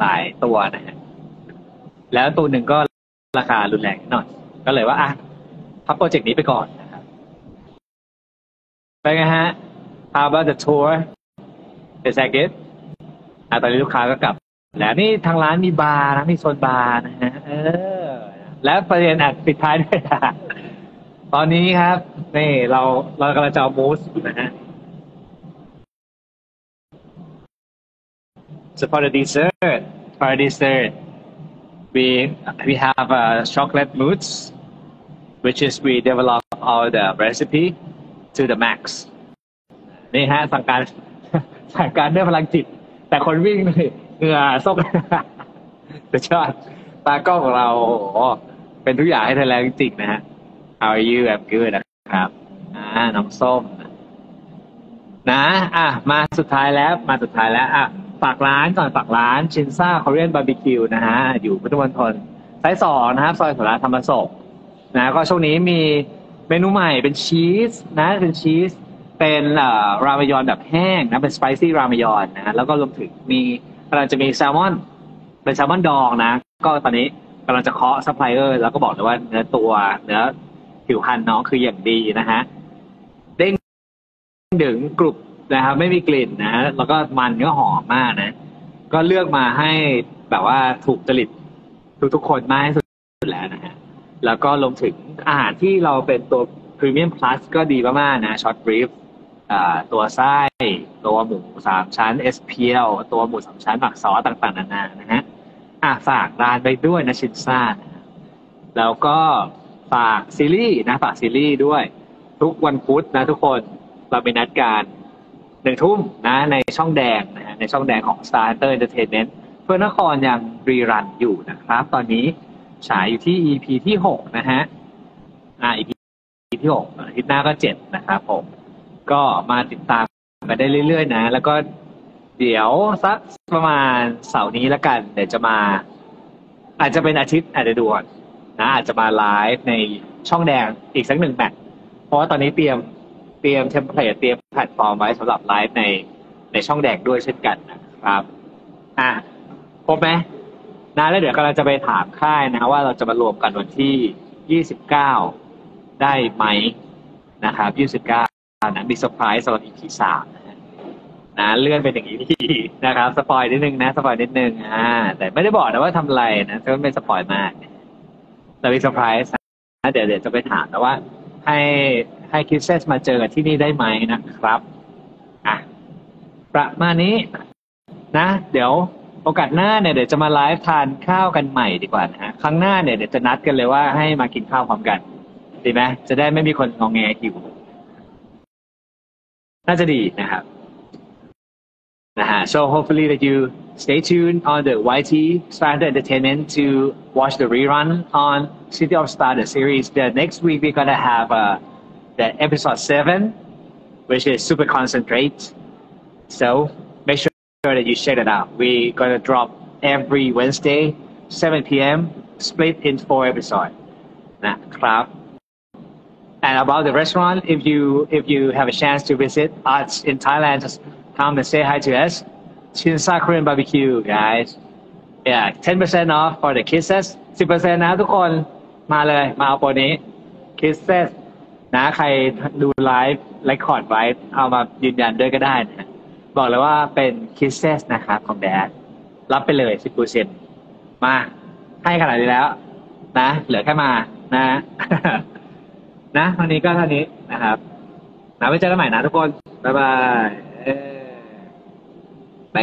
หลายตัวนะฮะ แล้วตัวหนึ่งก็ราคารุนแรงนิดหน่อย ก็เลยว่าอะ พักโปรเจกต์นี้ไปก่อนนะครับเป็นไงฮะ How about the tour Is that good อะตอนนี้ลูกค้าก็กลับ แล้วนี่ทางร้านมีบาร์นะมีโซนบาร์นะฮะเออ แล้วประเด็นอะปิดท้ายด้วยนะตอนนี้ครับ นี่เราเรากำลังจะเอามูสนะฮะ So for the dessert, for the dessert, we we have a chocolate mousse, which is we develop all the recipe to the max. นี่ฮะสั่งการสั่งการด้วยพลังจิต แต่คนวิ่งเลยเหงื่อซกสุดยอดตากล้องของเราโอ้เป็นทุกอย่างให้ไทยแลนด์จริงๆนะฮะ How are you I'm good นะครับอ่าน้องส้ม นะ อะ มาสุดท้ายแล้ว มาสุดท้ายแล้ว อะ ฝากร้านก่อนฝากร้านชินซ่า Korean BBQ นะฮะ อยู่พุทธมณฑลสายสองนะครับ ซอยสุราธรรมศก นะก็ช่วงนี้มีเมนูใหม่เป็นชีสนะเป็นชีสเป็นรามยอนแบบแห้งนะเป็น spicy รามยอนนะแล้วก็รวมถึงมีกำลังจะมีแซลมอน เป็นแซลมอนดองนะ ก็ตอนนี้กำลังจะเคาะซัพพลายเออร์แล้วก็บอกเลยว่าเนื้อตัวเนื้อผิวพรรณน้องคืออย่างดีนะฮะเด้งดึงกรุบนะครับไม่มีกลิ่นนะ แล้วก็มันก็หอมมากนะ ก็เลือกมาให้แบบว่าถูกจริตทุกๆคนมากที่สุดแล้วนะฮะ แล้วก็รวมถึงอาหารที่เราเป็นตัว premium plus ก็ดีมากๆนะ short rib ตัวไส้ ตัวหมูสามชั้น SPL ตัวหมูสามชั้นหมักซอสต่างๆ นานานะฮะอะฝากร้านไปด้วยนะชินซ่าแล้วก็ฝากซีรีส์นะฝากซีรีส์ด้วย ทุกวันพุธนะทุกคนเราไปนัดกันหนึ่งทุ่มนะในช่องแดงนะในช่องแดงของ Star Hunter Entertainment เพื่อนนครยัง rerun อยู่นะครับ ตอนนี้ ฉายอยู่ที่ EP ที่หกนะฮะอ่า EP ที่หกอาทิตย์หน้าก็เจ็ดนะครับผม ก็มาติดตามกันได้เรื่อยๆนะ แล้วก็เดี๋ยวสักประมาณเสาร์นี้แล้วกัน เดี๋ยวจะมา อาจจะเป็นอาทิตย์อาจจะด่วนนะอาจจะมาไลฟ์ในช่องแดงอีกสักหนึ่งแมตช์เพราะว่าตอนนี้เตรียมเตรียม template เตรียมแพลตฟอร์มไว้สำหรับไลฟ์ในในช่องแดงด้วยเช่นกันนะครับ อะครบไหม นะแล้วเดี๋ยวกำลังจะไปถามค่ายนะ ว่าเราจะมารวมกันวันที่ 29 ได้ไหมนะครับ 29 นะมีเซอร์ไพรส์สำหรับ EP สามนะเลื่อนไปถึง EP นะครับ spoil นิดนึงนะ spoil นิดนึงอ่าแต่ไม่ได้บอกนะว่าทำอะไรนะจะไม่ spoil มาก แต่มีเซอร์ไพรส์นะเดี๋ยวเดี๋ยวจะไปถามนะว่า ให้ให้คิดเซสมาเจอกันที่นี่ได้ไหมนะครับอะประมาณนี้นะ เดี๋ยว โอกาสหน้าเนี่ยเดี๋ยวจะมาไลฟ์ทานข้าวกันใหม่ดีกว่านะฮะครั้งหน้าเนี่ยเดี๋ยวจะนัดกันเลยว่าให้มากินข้าวพร้อมกันดีไหมจะได้ไม่มีคนงองแงหิวน่าจะดีนะครับนะฮะ so hopefully that you stay tuned on the YT Standard Entertainment to watch the rerun on City of Star the series the next week we're gonna have uh, the episode 7 which is super concentrate so make sure that you check it out we're gonna drop every Wednesday 7 p.m. split in four episodes นะครับ And about the restaurant, if you if you have a chance to visit us in Thailand, just come and say hi to us. Chinsa Korean Barbecue, guys. Yeah, 10% off for the kisses. 10%นะทุกคนมาเลย มาเอาโปรนี้ kisses นะใครดูไลฟ์ไลฟ์คอร์ดไว้ เอามายืนยันด้วยก็ได้นะ บอกเลยว่าเป็น kisses นะครับของแดดรับไปเลย10%มาให้ขนาดนี้แล้ว นะ เหลือแค่มานะ นะวันนี้ก็เท่านี้นะครับนะไว้เจอกันใหม่นะทุกคน บ๊ายบาย ไป